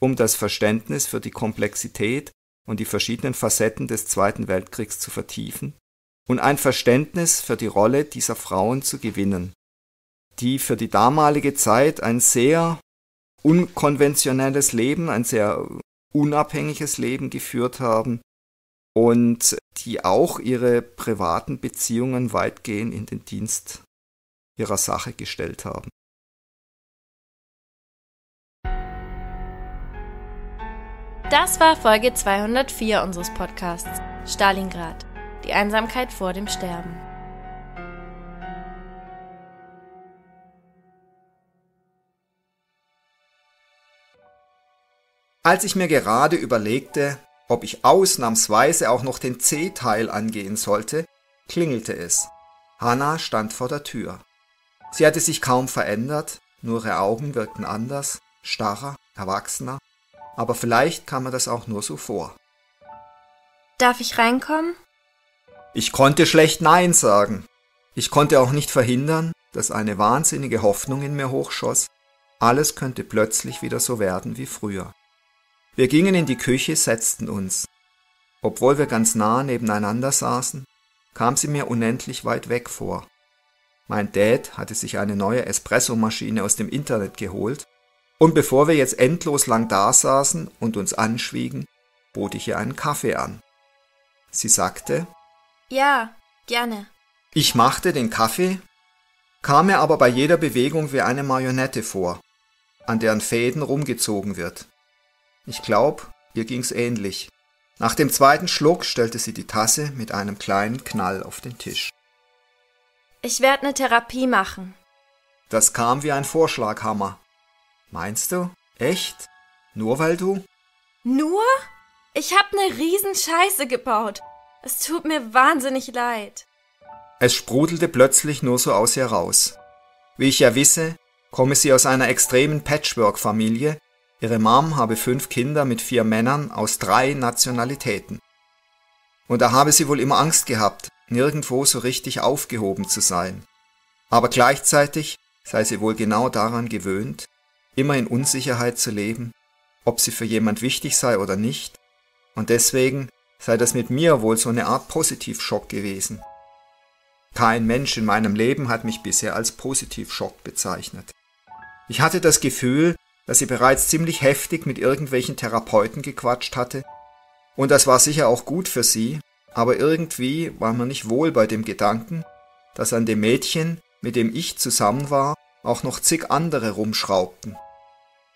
um das Verständnis für die Komplexität und die verschiedenen Facetten des Zweiten Weltkriegs zu vertiefen und ein Verständnis für die Rolle dieser Frauen zu gewinnen, die für die damalige Zeit ein sehr unkonventionelles Leben, ein sehr unabhängiges Leben geführt haben und die auch ihre privaten Beziehungen weitgehend in den Dienst ihrer Sache gestellt haben. Das war Folge 204 unseres Podcasts Stalingrad, die Einsamkeit vor dem Sterben. Als ich mir gerade überlegte, ob ich ausnahmsweise auch noch den C-Teil angehen sollte, klingelte es. Hannah stand vor der Tür. Sie hatte sich kaum verändert, nur ihre Augen wirkten anders, starrer, erwachsener, aber vielleicht kam mir das auch nur so vor. Darf ich reinkommen? Ich konnte schlecht Nein sagen. Ich konnte auch nicht verhindern, dass eine wahnsinnige Hoffnung in mir hochschoss, alles könnte plötzlich wieder so werden wie früher. Wir gingen in die Küche, setzten uns. Obwohl wir ganz nah nebeneinander saßen, kam sie mir unendlich weit weg vor. Mein Dad hatte sich eine neue Espressomaschine aus dem Internet geholt, und bevor wir jetzt endlos lang dasaßen und uns anschwiegen, bot ich ihr einen Kaffee an. Sie sagte, Ja, gerne. Ich machte den Kaffee, kam mir aber bei jeder Bewegung wie eine Marionette vor, an deren Fäden rumgezogen wird. Ich glaub, ihr ging's ähnlich. Nach dem zweiten Schluck stellte sie die Tasse mit einem kleinen Knall auf den Tisch. Ich werde eine Therapie machen. Das kam wie ein Vorschlaghammer. Meinst du? Echt? Nur weil du? Nur? Ich hab ne Riesenscheiße gebaut. Es tut mir wahnsinnig leid. Es sprudelte plötzlich nur so aus ihr raus. Wie ich ja wisse, komme sie aus einer extremen Patchwork-Familie, Ihre Mom habe fünf Kinder mit vier Männern aus drei Nationalitäten. Und da habe sie wohl immer Angst gehabt, nirgendwo so richtig aufgehoben zu sein. Aber gleichzeitig sei sie wohl genau daran gewöhnt, immer in Unsicherheit zu leben, ob sie für jemand wichtig sei oder nicht, und deswegen sei das mit mir wohl so eine Art Positivschock gewesen. Kein Mensch in meinem Leben hat mich bisher als Positivschock bezeichnet. Ich hatte das Gefühl, dass sie bereits ziemlich heftig mit irgendwelchen Therapeuten gequatscht hatte. Und das war sicher auch gut für sie, aber irgendwie war mir nicht wohl bei dem Gedanken, dass an dem Mädchen, mit dem ich zusammen war, auch noch zig andere rumschraubten.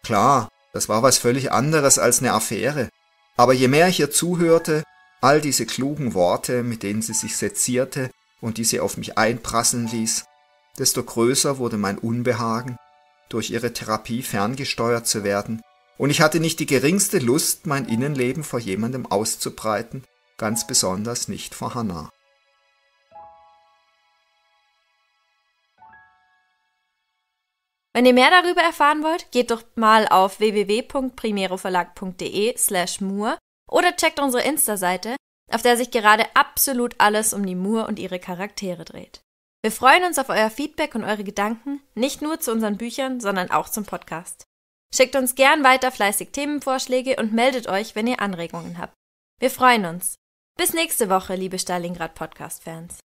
Klar, das war was völlig anderes als eine Affäre, aber je mehr ich ihr zuhörte, all diese klugen Worte, mit denen sie sich sezierte und die sie auf mich einprasseln ließ, desto größer wurde mein Unbehagen durch ihre Therapie ferngesteuert zu werden, und ich hatte nicht die geringste Lust, mein Innenleben vor jemandem auszubreiten, ganz besonders nicht vor Hannah. Wenn ihr mehr darüber erfahren wollt, geht doch mal auf www.primeroverlag.de slash Mur oder checkt unsere Insta-Seite, auf der sich gerade absolut alles um die Mur und ihre Charaktere dreht. Wir freuen uns auf euer Feedback und eure Gedanken, nicht nur zu unseren Büchern, sondern auch zum Podcast. Schickt uns gern weiter fleißig Themenvorschläge und meldet euch, wenn ihr Anregungen habt. Wir freuen uns. Bis nächste Woche, liebe Stalingrad Podcast-Fans.